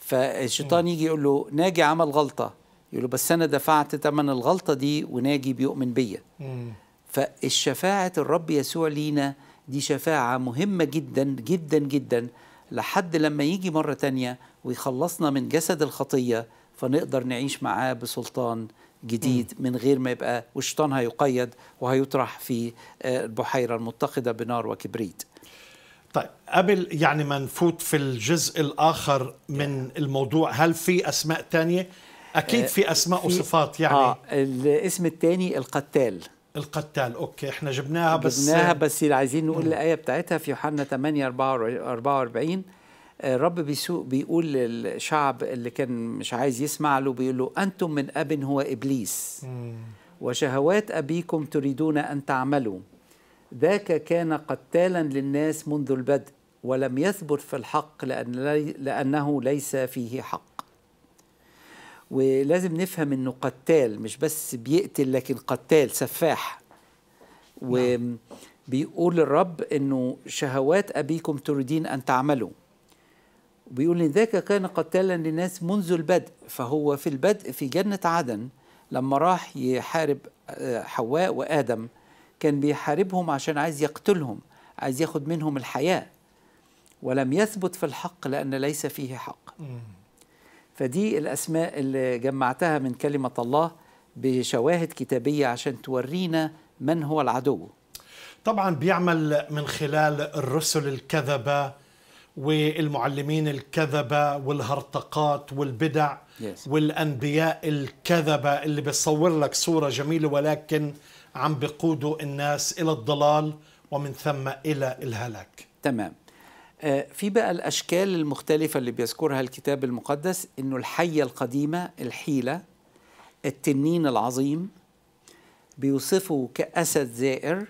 فالشيطان يجي يقول له ناجي عمل غلطة. يقول له بس أنا دفعت ثمن الغلطة دي وناجي بيؤمن بيا. مم. فالشفاعة الرب يسوع لينا دي شفاعة مهمة جدا جدا جدا. لحد لما يجي مرة تانية ويخلصنا من جسد الخطية فنقدر نعيش معاه بسلطان جديد من غير ما يبقى والشيطان هيقيد وهيطرح في آه، البحيرة المتقدة بنار وكبريت. طيب قبل يعني ما نفوت في الجزء الآخر من الموضوع هل في أسماء تانية؟ أكيد في أسماء في- وصفات يعني. آه الاسم الثاني القتال. القتال أوكي إحنا جبناها بس جبناها بس عايزين نقول الآية بتاعتها في يوحنا 8 44 آه، الرب بيسوق بيقول للشعب اللي كان مش عايز يسمع له بيقول له أنتم من أب هو إبليس. وشهوات أبيكم تريدون أن تعملوا. ذاك كان قتالا للناس منذ البدء ولم يثبت في الحق لأن لي لأنه ليس فيه حق. ولازم نفهم إنه قتال مش بس بيقتل لكن قتال سفاح. وبيقول الرب إنه شهوات أبيكم تريدين أن تعملوا. بيقول إن ذاك كان قتالا للناس منذ البدء فهو في البدء في جنة عدن لما راح يحارب آه، حواء وآدم كان بيحاربهم عشان عايز يقتلهم عايز ياخد منهم الحياة. ولم يثبت في الحق لأن ليس فيه حق. فدي الأسماء اللي جمعتها من كلمة الله بشواهد كتابية عشان تورينا من هو العدو. طبعا بيعمل من خلال الرسل الكذبة والمعلمين الكذبة والهرطقات والبدع Yes. والأنبياء الكذبة اللي بيصور لك صورة جميلة ولكن عم بيقودوا الناس إلى الضلال ومن ثم إلى الهلاك تمام آه، في بقى الأشكال المختلفة اللي بيذكرها الكتاب المقدس إنه الحية القديمة الحيلة التنين العظيم بيوصفه كأسد زائر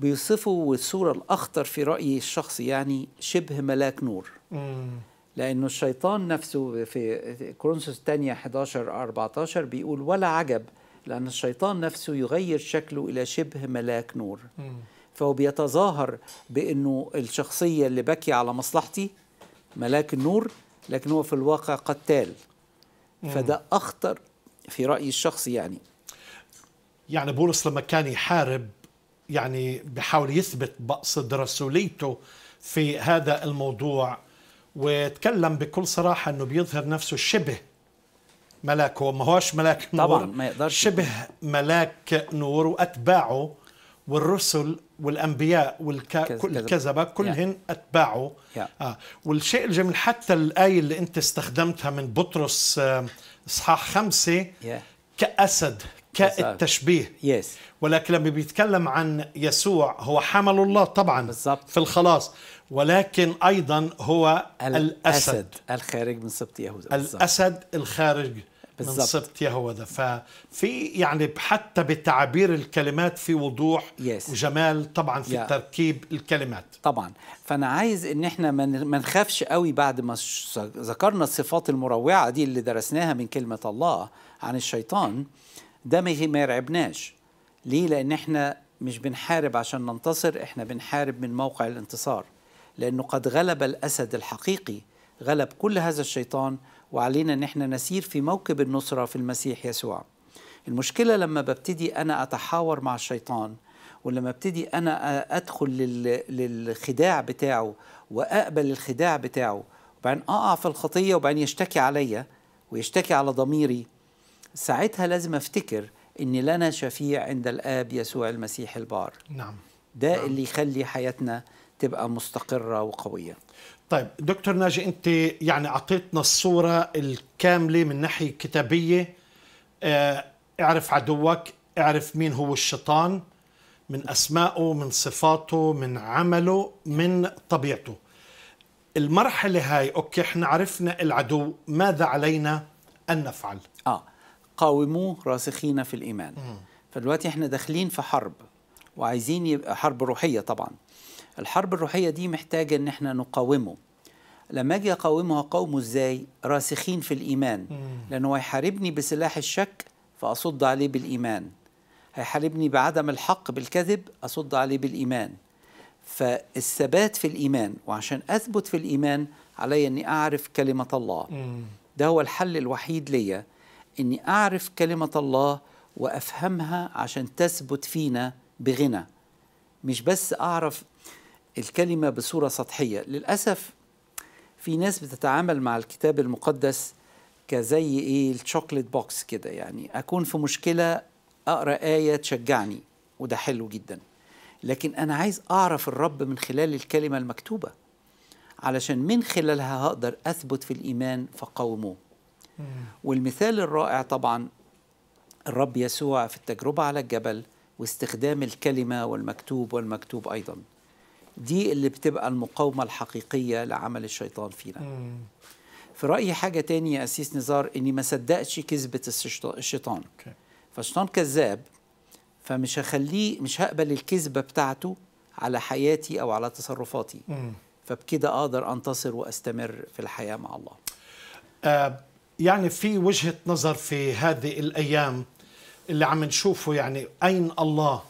بيوصفه والصورة الأخطر في رأيي الشخصي يعني شبه ملاك نور. مم. لأنه الشيطان نفسه في كورنثوس الثانية 11 14 بيقول ولا عجب لأن الشيطان نفسه يغير شكله إلى شبه ملاك نور. فهو بيتظاهر بأنه الشخصية اللي بكي على مصلحتي ملاك النور لكن هو في الواقع قتال. فده أخطر في رأيي الشخصي يعني. يعني بولس لما كان يحارب يعني بحاول يثبت بقصد رسوليته في هذا الموضوع وتكلم بكل صراحة أنه بيظهر نفسه شبه ملاك هو ما هوش ملاك نور طبعاً ما يقدرش شبه ملاك نور وأتباعه والرسل والأنبياء والكذبة كلهن أتباعه Yeah. آه. والشيء الجميل حتى الآية اللي أنت استخدمتها من بطرس آه، إصحاح خمسة Yeah. كأسد كالتشبيه يس ولكن لما بيتكلم عن يسوع هو حمل الله طبعا بالضبط. في الخلاص ولكن أيضا هو الأسد الخارج من سبط يهوذا. الأسد الخارج من بالضبط. سبط يهوذا ففي يعني حتى بتعبير الكلمات في وضوح Yes. وجمال طبعا في Yeah. تركيب الكلمات طبعا فأنا عايز إن إحنا ما نخافش قوي بعد ما ذكرنا الصفات المروعة دي اللي درسناها من كلمة الله عن الشيطان ده ما يرعبناش. ليه؟ لأن إحنا مش بنحارب عشان ننتصر إحنا بنحارب من موقع الانتصار. لأنه قد غلب الأسد الحقيقي غلب كل هذا الشيطان وعلينا إن إحنا نسير في موكب النصرة في المسيح يسوع. المشكلة لما ببتدي أنا أتحاور مع الشيطان ولما ابتدي أنا أدخل لل- للخداع بتاعه وأقبل الخداع بتاعه وبعدين أقع في الخطية وبعدين يشتكي عليا ويشتكي على ضميري ساعتها لازم أفتكر ان لنا شفيع عند الآب يسوع المسيح البار. نعم. ده اللي يخلي حياتنا تبقى مستقرة وقوية. طيب دكتور ناجي أنت يعني أعطيتنا الصورة الكاملة من ناحية كتابية. آه، اعرف عدوك اعرف مين هو الشيطان من أسمائه من صفاته من عمله من طبيعته. المرحلة هاي أوكي إحنا عرفنا العدو ماذا علينا أن نفعل؟ آه قاوموه راسخين في الإيمان. فدلوقتي إحنا داخلين في حرب وعايزين يبقى حرب روحية طبعا. الحرب الروحية دي محتاجة إن إحنا نقاومه. لما أجي أقاومه هقاومه إزاي؟ راسخين في الإيمان. لأنه هيحاربني بسلاح الشك فأصد عليه بالإيمان. هيحاربني بعدم الحق بالكذب أصد عليه بالإيمان. فالثبات في الإيمان وعشان أثبت في الإيمان علي إني أعرف كلمة الله. ده هو الحل الوحيد ليا. إني أعرف كلمة الله وأفهمها عشان تثبت فينا بغنى. مش بس أعرف الكلمة بصورة سطحية. للأسف في ناس بتتعامل مع الكتاب المقدس كزي إيه ال chocolate box كده. يعني أكون في مشكلة أقرأ آية تشجعني وده حلو جدا. لكن أنا عايز أعرف الرب من خلال الكلمة المكتوبة علشان من خلالها هقدر أثبت في الإيمان فقاوموه. والمثال الرائع طبعا الرب يسوع في التجربة على الجبل واستخدام الكلمة والمكتوب والمكتوب أيضا. دي اللي بتبقى المقاومة الحقيقية لعمل الشيطان فينا. في رأيي حاجة تاني يا أسيس نزار إني ما صدقش الشيط- الشيطان. أوكي. فالشيطان كذاب فمش هخليه مش هقبل الكذبة بتاعته على حياتي أو على تصرفاتي. فبكده أقدر أنتصر وأستمر في الحياة مع الله. آه، يعني في وجهة نظر في هذه الأيام اللي عم نشوفه يعني أين الله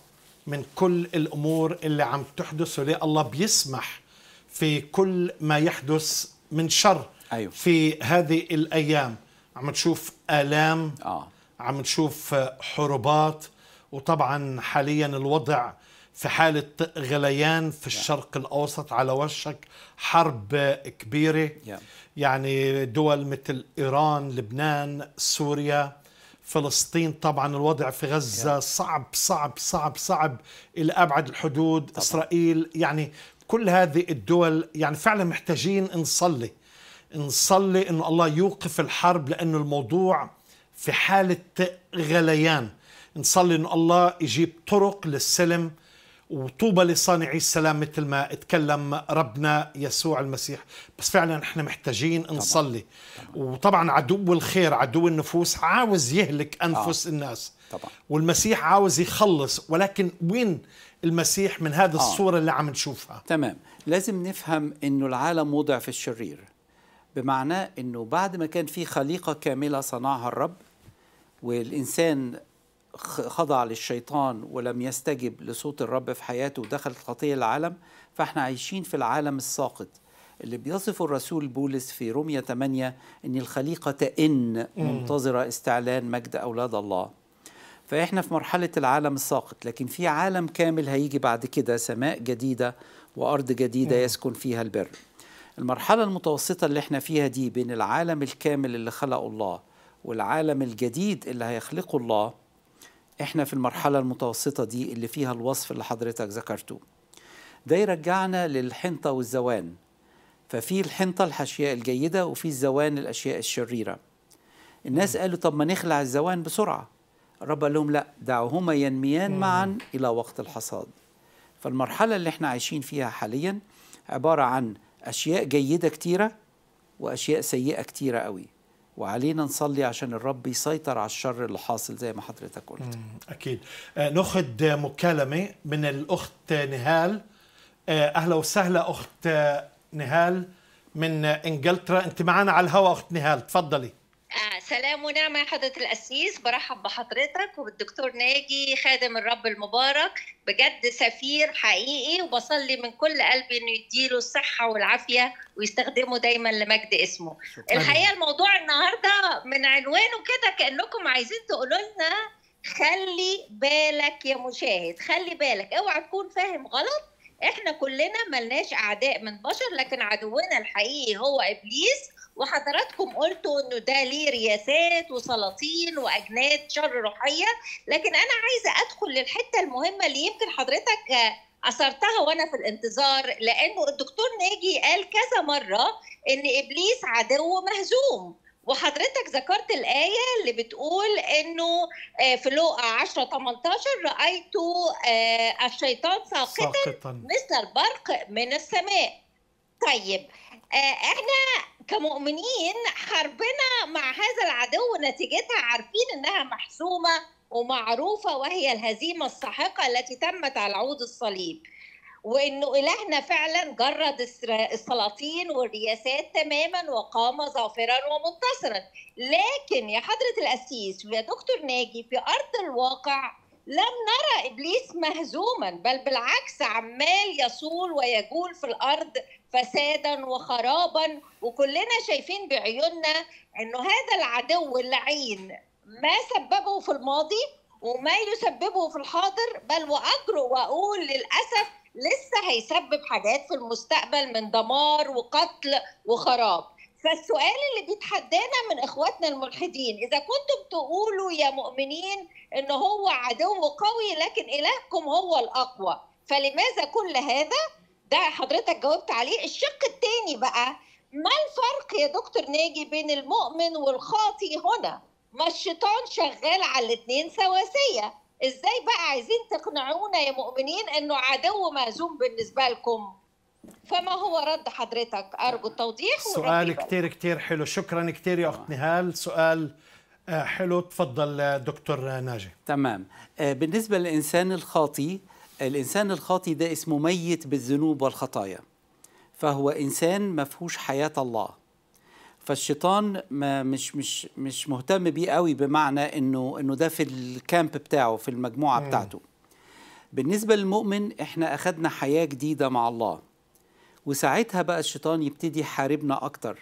من كل الأمور اللي عم تحدث وليه الله بيسمح في كل ما يحدث من شر أيوه. في هذه الأيام عم نشوف آلام آه عم نشوف حروبات وطبعا حاليا الوضع في حالة غليان في الشرق الأوسط على وشك حرب كبيرة Yeah. يعني دول مثل إيران لبنان سوريا فلسطين طبعا الوضع في غزة صعب صعب صعب صعب إلى أبعد الحدود. طبعا. إسرائيل يعني كل هذه الدول يعني فعلا محتاجين نصلي نصلي إنه الله يوقف الحرب لأنه الموضوع في حالة غليان. نصلي إنه الله يجيب طرق للسلم وطوبى لصانعي السلام مثل ما اتكلم ربنا يسوع المسيح. بس فعلا إحنا محتاجين نصلي. وطبعا عدو الخير عدو النفوس عاوز يهلك أنفس آه. الناس. طبعا. والمسيح عاوز يخلص. ولكن وين المسيح من هذه آه. الصورة اللي عم نشوفها؟ تمام. لازم نفهم إنه العالم وضع في الشرير. بمعنى إنه بعد ما كان في خليقة كاملة صنعها الرب والإنسان خ- خضع للشيطان ولم يستجب لصوت الرب في حياته ودخلت خطية العالم فاحنا عايشين في العالم الساقط. اللي بيصفه الرسول بولس في رومية 8 إن الخليقة تئن منتظرة استعلان مجد أولاد الله. فإحنا في مرحلة العالم الساقط لكن في عالم كامل هيجي بعد كده سماء جديدة وأرض جديدة يسكن فيها البر. المرحلة المتوسطة اللي إحنا فيها دي بين العالم الكامل اللي خلقه الله والعالم الجديد اللي هيخلقه الله إحنا في المرحلة المتوسطة دي اللي فيها الوصف اللي حضرتك ذكرته. ده يرجعنا للحنطة والزوان. ففي الحنطة الاشياء الجيدة وفي الزوان الأشياء الشريرة. الناس قالوا طب ما نخلع الزوان بسرعة. الرب قال لهم لا دعوهما ينميان معا إلى وقت الحصاد. فالمرحلة اللي إحنا عايشين فيها حاليا عبارة عن أشياء جيدة كتيرة وأشياء سيئة كتيرة قوي. وعلينا نصلي عشان الرب يسيطر على الشر اللي حاصل زي ما حضرتك قلت. أكيد. آه، ناخذ مكالمة من الأخت نهال. آه، أهلا وسهلا أخت نهال من إنجلترا. أنت معنا على الهواء أخت نهال تفضلي. سلام ونعمة يا حضرة القسيس برحب بحضرتك وبالدكتور ناجي خادم الرب المبارك. بجد سفير حقيقي وبصلي من كل قلبي إنه يديله الصحة والعافية ويستخدمه دايما لمجد اسمه. شكراً. الحقيقة الموضوع النهاردة من عنوانه كده كأنكم عايزين تقولوا لنا خلي بالك يا مشاهد خلي بالك اوعى تكون فاهم غلط إحنا كلنا ملناش اعداء من بشر لكن عدونا الحقيقي هو إبليس. وحضراتكم قلتوا إنه ده ليه رياسات وسلاطين وأجناد شر روحية. لكن أنا عايزة أدخل للحتة المهمة اللي يمكن حضرتك أثرتها وأنا في الانتظار لأنه الدكتور ناجي قال كذا مرة إن إبليس عدو مهزوم. وحضرتك ذكرت الآية اللي بتقول إنه آه، في لوقا 10 18 رأيت آه، الشيطان ساقطا مثل البرق من السماء. طيب آه، إحنا كمؤمنين حربنا مع هذا العدو نتيجتها عارفين إنها محسومة ومعروفة وهي الهزيمة الساحقة التي تمت على عود الصليب. وإنه إلهنا فعلا جرد السلاطين والرياسات تماما وقام ظافرا ومنتصرا. لكن يا حضرة القسيس ويا دكتور ناجي في أرض الواقع لم نرى إبليس مهزوما بل بالعكس عمال يصول ويجول في الأرض فسادا وخرابا. وكلنا شايفين بعيوننا إنه هذا العدو اللعين ما سببه في الماضي وما يسببه في الحاضر بل واجرؤ وأقول للأسف لسه هيسبب حاجات في المستقبل من دمار وقتل وخراب. فالسؤال اللي بيتحدانا من إخواتنا الملحدين إذا كنتم تقولوا يا مؤمنين إن هو عدو قوي لكن إلهكم هو الأقوى فلماذا كل هذا؟ ده حضرتك جاوبت عليه. الشق الثاني بقى ما الفرق يا دكتور ناجي بين المؤمن والخاطي هنا؟ ما الشيطان شغال على الاثنين سواسية. إزاي بقى عايزين تقنعونا يا مؤمنين إنه عدو مهزوم بالنسبة لكم؟ فما هو رد حضرتك؟ أرجو التوضيح سؤال يبقى. كتير كتير حلو. شكرا كتير يا أخت نهال. سؤال آه، حلو. تفضل آه، دكتور آه، ناجي. تمام. آه، بالنسبة للإنسان الخاطي الإنسان الخاطي ده اسمه ميت بالذنوب والخطايا. فهو إنسان ما فيهوش حياة الله. فالشيطان ما مش مش مش مهتم بيه قوي بمعنى إنه إنه ده في الكامب بتاعه في المجموعة بتاعته. بالنسبة للمؤمن إحنا أخذنا حياة جديدة مع الله. وساعتها بقى الشيطان يبتدي يحاربنا أكتر.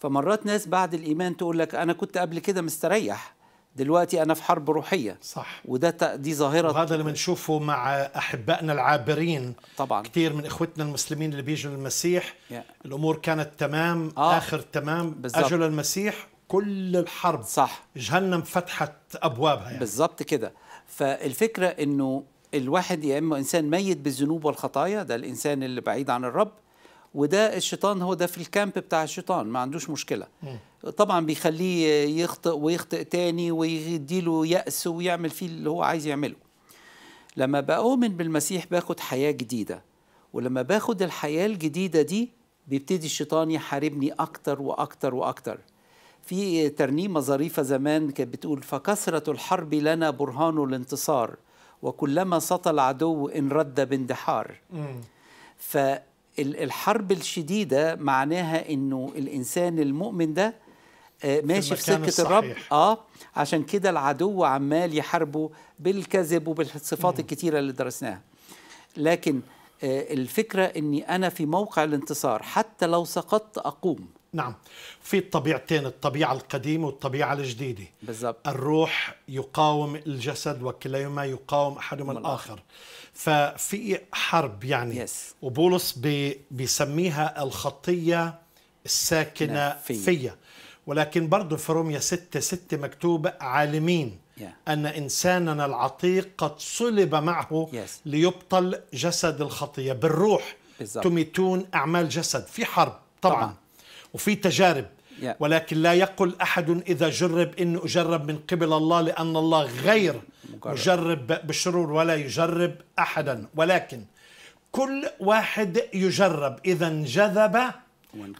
فمرات ناس بعد الإيمان تقول لك أنا كنت قبل كده مستريح. دلوقتي أنا في حرب روحية. صح. وده دي ظاهرة. وهذا اللي بنشوفه مع أحبائنا العابرين. طبعا. كثير من إخوتنا المسلمين اللي بيجوا للمسيح. يا. الأمور كانت تمام. آه. آخر تمام. بالظبط. اجوا للمسيح كل الحرب. صح. جهنم فتحت أبوابها يعني. بالظبط كده. فالفكرة إنه الواحد يا إما إنسان ميت بالذنوب والخطايا ده الإنسان اللي بعيد عن الرب وده الشيطان هو ده في الكامب بتاع الشيطان ما عندوش مشكلة. طبعا بيخليه يخطئ ويخطئ تاني ويديله يأس ويعمل فيه اللي هو عايز يعمله. لما بؤمن بالمسيح باخد حياة جديدة ولما باخد الحياة الجديدة دي بيبتدي الشيطان يحاربني أكتر وأكتر وأكتر. في ترنيمة ظريفة زمان كانت بتقول فكثرة الحرب لنا برهان الانتصار وكلما سطى العدو إن رد باندحار فالحرب الشديدة معناها إنه الإنسان المؤمن ده آه، ماشي في المكان سكة الرب. الصحيح. آه عشان كده العدو عمال يحاربه بالكذب وبالصفات الكتيرة اللي درسناها. لكن آه، الفكرة إني أنا في موقع الانتصار حتى لو سقطت أقوم. نعم. في الطبيعتين الطبيعة القديمة والطبيعة الجديدة. بالظبط الروح يقاوم الجسد وكليهما يقاوم أحدهما الآخر. ففي حرب يعني Yes. وبولس بي بيسميها الخطية الساكنة في. فيا ولكن برضه في روميا 6 6 مكتوب عالمين Yeah. أن إنساننا العتيق قد صلب معه Yes. ليبطل جسد الخطية بالروح بالضبط. تميتون أعمال جسد في حرب طبعا, طبعاً. طبعا. وفي تجارب Yeah. ولكن لا يقل أحد إذا جرب إنه أجرب من قبل الله لأن الله غير مجرب. مجرب بالشرور ولا يجرب أحدا ولكن كل واحد يجرب. إذا انجذب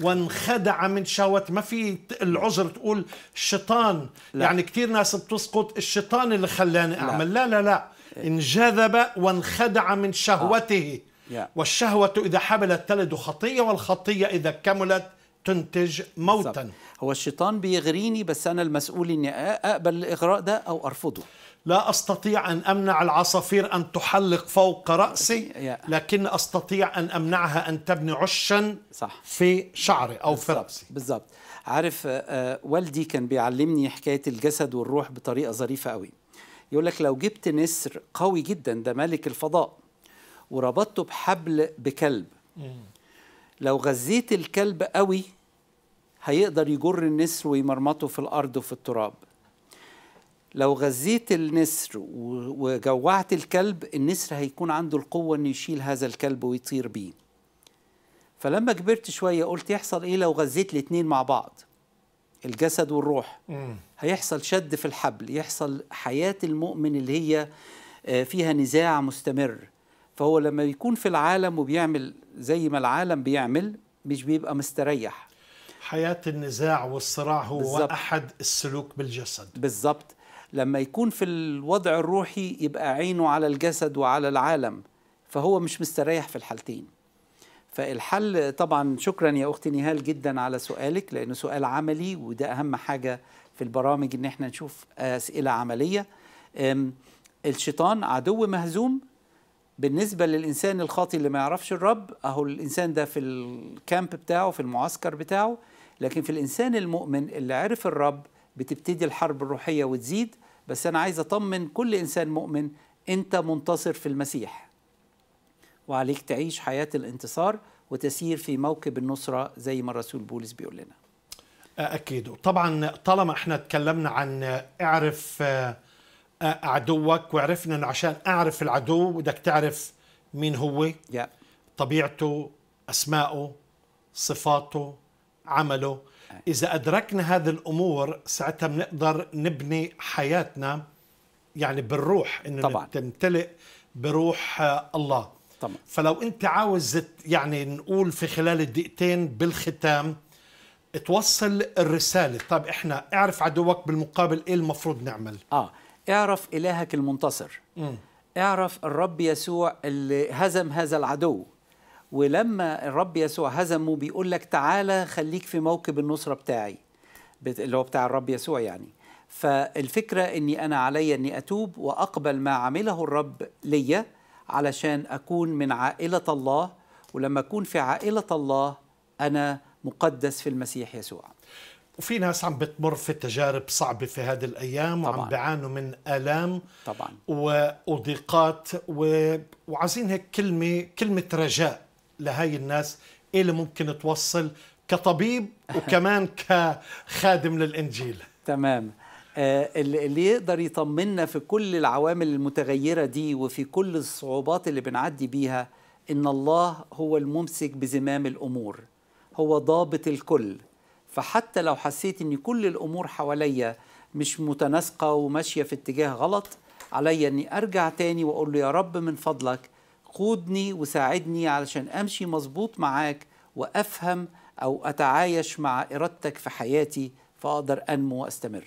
وانخدع. من شهوة ما في العذر تقول الشيطان لا. لا. يعني كثير ناس بتسقط الشيطان اللي خلاني أعمل. لا لا لا. انجذب وانخدع من شهوته. يا. والشهوة إذا حملت تلد خطية والخطية إذا كملت تنتج موتا. هو الشيطان بيغريني بس أنا المسؤول إني أقبل الإغراء ده أو أرفضه. لا أستطيع أن أمنع العصافير أن تحلق فوق رأسي يا. لكن أستطيع أن أمنعها أن تبني عشا صح. في شعري أو في رأسي. بالظبط عارف آه، آه، والدي كان بيعلمني حكاية الجسد والروح بطريقة ظريفة قوي. يقول لك لو جبت نسر قوي جدا ده ملك الفضاء وربطته بحبل بكلب لو غذيت الكلب قوي هيقدر يجر النسر ويمرمطه في الأرض وفي التراب. لو غذيت النسر وجوعت الكلب النسر هيكون عنده القوة إنه يشيل هذا الكلب ويطير بيه. فلما كبرت شوية قلت يحصل إيه لو غذيت الاتنين مع بعض؟ الجسد والروح. هيحصل شد في الحبل يحصل حياة المؤمن اللي هي آه، فيها نزاع مستمر. فهو لما يكون في العالم وبيعمل زي ما العالم بيعمل مش بيبقى مستريح. حياة النزاع والصراع هو بالضبط. أحد السلوك بالجسد. بالظبط لما يكون في الوضع الروحي يبقى عينه على الجسد وعلى العالم فهو مش مستريح في الحالتين. فالحل طبعا شكرا يا أختي نهال جدا على سؤالك لأنه سؤال عملي وده أهم حاجة في البرامج إن إحنا نشوف أسئلة عملية. الشيطان عدو مهزوم. بالنسبة للإنسان الخاطي اللي ما يعرفش الرب أهو الإنسان ده في الكامب بتاعه في المعسكر بتاعه. لكن في الإنسان المؤمن اللي عرف الرب بتبتدي الحرب الروحية وتزيد بس أنا عايز أطمن كل إنسان مؤمن أنت منتصر في المسيح. وعليك تعيش حياة الانتصار وتسير في موكب النصرة زي ما الرسول بولس بيقول لنا. أكيد طبعا طالما إحنا تكلمنا عن اعرف آه، عدوك وعرفنا أنه عشان أعرف العدو بدك تعرف مين هو. يا طبيعته أسماءه صفاته عمله. إذا أدركنا هذه الأمور ساعتها بنقدر نبني حياتنا يعني بالروح إنه طبعاً. تمتلئ بروح آه، الله. طبعا. فلو أنت عاوز يعني نقول في خلال الدقيقتين بالختام توصل الرسالة. طيب إحنا اعرف عدوك بالمقابل إيه المفروض نعمل؟ آه اعرف إلهك المنتصر. اعرف الرب يسوع اللي هزم هذا العدو. ولما الرب يسوع هزمه بيقول لك تعالى خليك في موكب النصرة بتاعي بت- اللي هو بتاع الرب يسوع يعني. فالفكرة إني أنا علي إني أتوب وأقبل ما عمله الرب ليا علشان أكون من عائلة الله ولما أكون في عائلة الله أنا مقدس في المسيح يسوع. وفي ناس عم بتمر في تجارب صعبة في هذه الأيام طبعاً. وعم بيعانوا من آلام طبعا. وضيقات و... وعايزين هيك كلمة كلمة رجاء. لهاي الناس إيه اللي ممكن توصل كطبيب وكمان كخادم للإنجيل. تمام. آه، اللي يقدر يطمنا في كل العوامل المتغيرة دي وفي كل الصعوبات اللي بنعدي بيها إن الله هو الممسك بزمام الأمور. هو ضابط الكل. فحتى لو حسيت إن كل الأمور حواليا مش متناسقة وماشية في اتجاه غلط علي إني أرجع تاني وأقول له يا رب من فضلك قودني وساعدني علشان أمشي مظبوط معاك وأفهم أو أتعايش مع إرادتك في حياتي فأقدر أنمو وأستمر.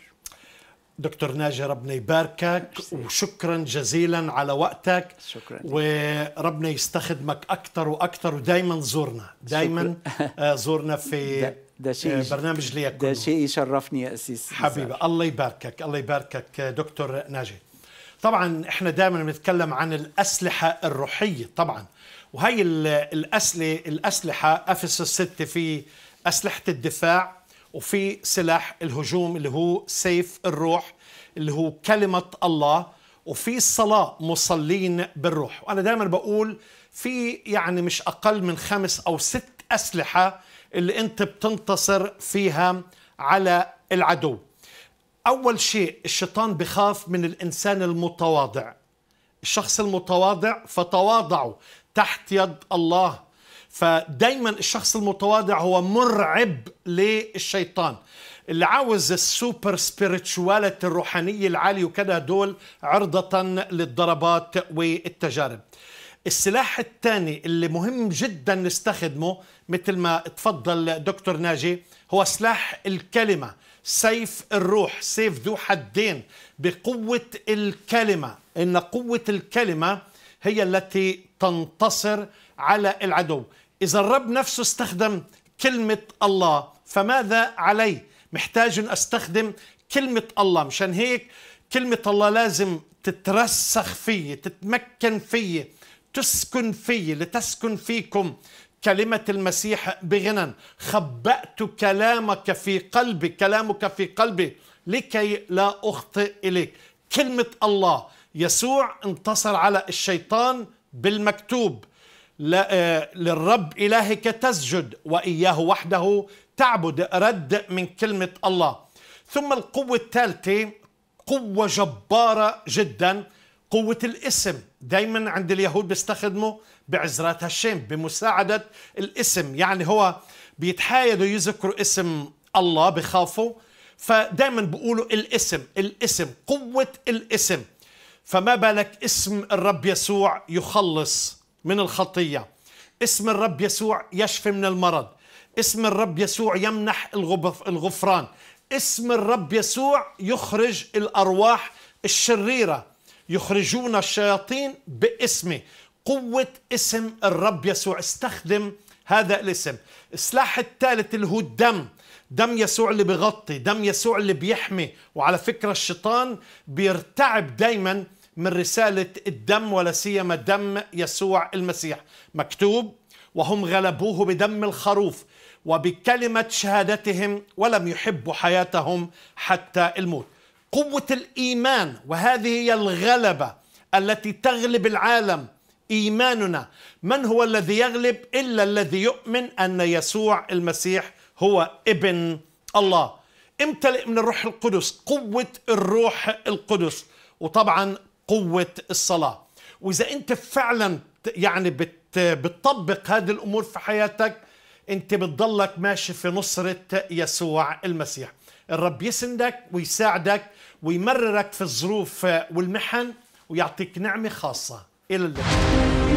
دكتور ناجي ربنا يباركك وشكرا جزيلا على وقتك. شكرا. وربنا يستخدمك أكثر وأكثر ودائما زورنا. دائما زورنا في ده, ده شيء برنامج ليكن ده شيء يشرفني يا أسيس. حبيبي الله يباركك الله يباركك دكتور ناجي. طبعا إحنا دائما بنتكلم عن الأسلحة الروحية طبعا. وهي الاسلحه الأسلحة افسس 6 في أسلحة الدفاع وفي سلاح الهجوم اللي هو سيف الروح اللي هو كلمة الله وفي الصلاة مصلين بالروح. وأنا دائما بقول في يعني مش أقل من خمس أو ست أسلحة اللي أنت بتنتصر فيها على العدو. أول شيء الشيطان بخاف من الإنسان المتواضع. الشخص المتواضع فتواضعوا تحت يد الله. فدايما الشخص المتواضع هو مرعب للشيطان. اللي عاوز ال super spirituality الروحانية العالية وكذا دول عرضة للضربات والتجارب. السلاح الثاني اللي مهم جدا نستخدمه مثل ما تفضل دكتور ناجي هو سلاح الكلمة. سيف الروح سيف ذو حدين بقوة الكلمة. إن قوة الكلمة هي التي تنتصر على العدو. إذا الرب نفسه استخدم كلمة الله فماذا علي محتاج أن أستخدم كلمة الله. مشان هيك كلمة الله لازم تترسخ فيي تتمكن فيي تسكن فيي. لتسكن فيكم كلمة المسيح بغنى. خبأت كلامك في قلبي كلامك في قلبي لكي لا أخطئ إليك. كلمة الله. يسوع انتصر على الشيطان بالمكتوب. للرب إلهك تسجد وإياه وحده تعبد. رد من كلمة الله. ثم القوة الثالثة قوة جبارة جدا. قوة الاسم دايما عند اليهود بيستخدموا بعزرات هشام بمساعدة الاسم. يعني هو بيتحايدوا يذكروا اسم الله بخافوا. فدايما بيقولوا الاسم الاسم قوة الاسم. فما بالك اسم الرب يسوع يخلص من الخطية؟ اسم الرب يسوع يشفي من المرض. اسم الرب يسوع يمنح الغفران. اسم الرب يسوع يخرج الأرواح الشريرة. يخرجون الشياطين باسمه. قوة اسم الرب يسوع. استخدم هذا الاسم. السلاح الثالث اللي هو الدم. دم يسوع اللي بغطي دم يسوع اللي بيحمي. وعلى فكرة الشيطان بيرتعب دايما من رسالة الدم ولا سيما دم يسوع المسيح. مكتوب وهم غلبوه بدم الخروف وبكلمة شهادتهم ولم يحبوا حياتهم حتى الموت. قوة الإيمان وهذه هي الغلبة التي تغلب العالم إيماننا. من هو الذي يغلب؟ إلا الذي يؤمن أن يسوع المسيح هو ابن الله. امتلئ من الروح القدس قوة الروح القدس وطبعا قوة الصلاة. وإذا أنت فعلا يعني بت بتطبق هذه الأمور في حياتك أنت بتضلك ماشي في نصرة يسوع المسيح. الرب يسندك ويساعدك ويمررك في الظروف والمحن ويعطيك نعمة خاصة. إلى اللقاء.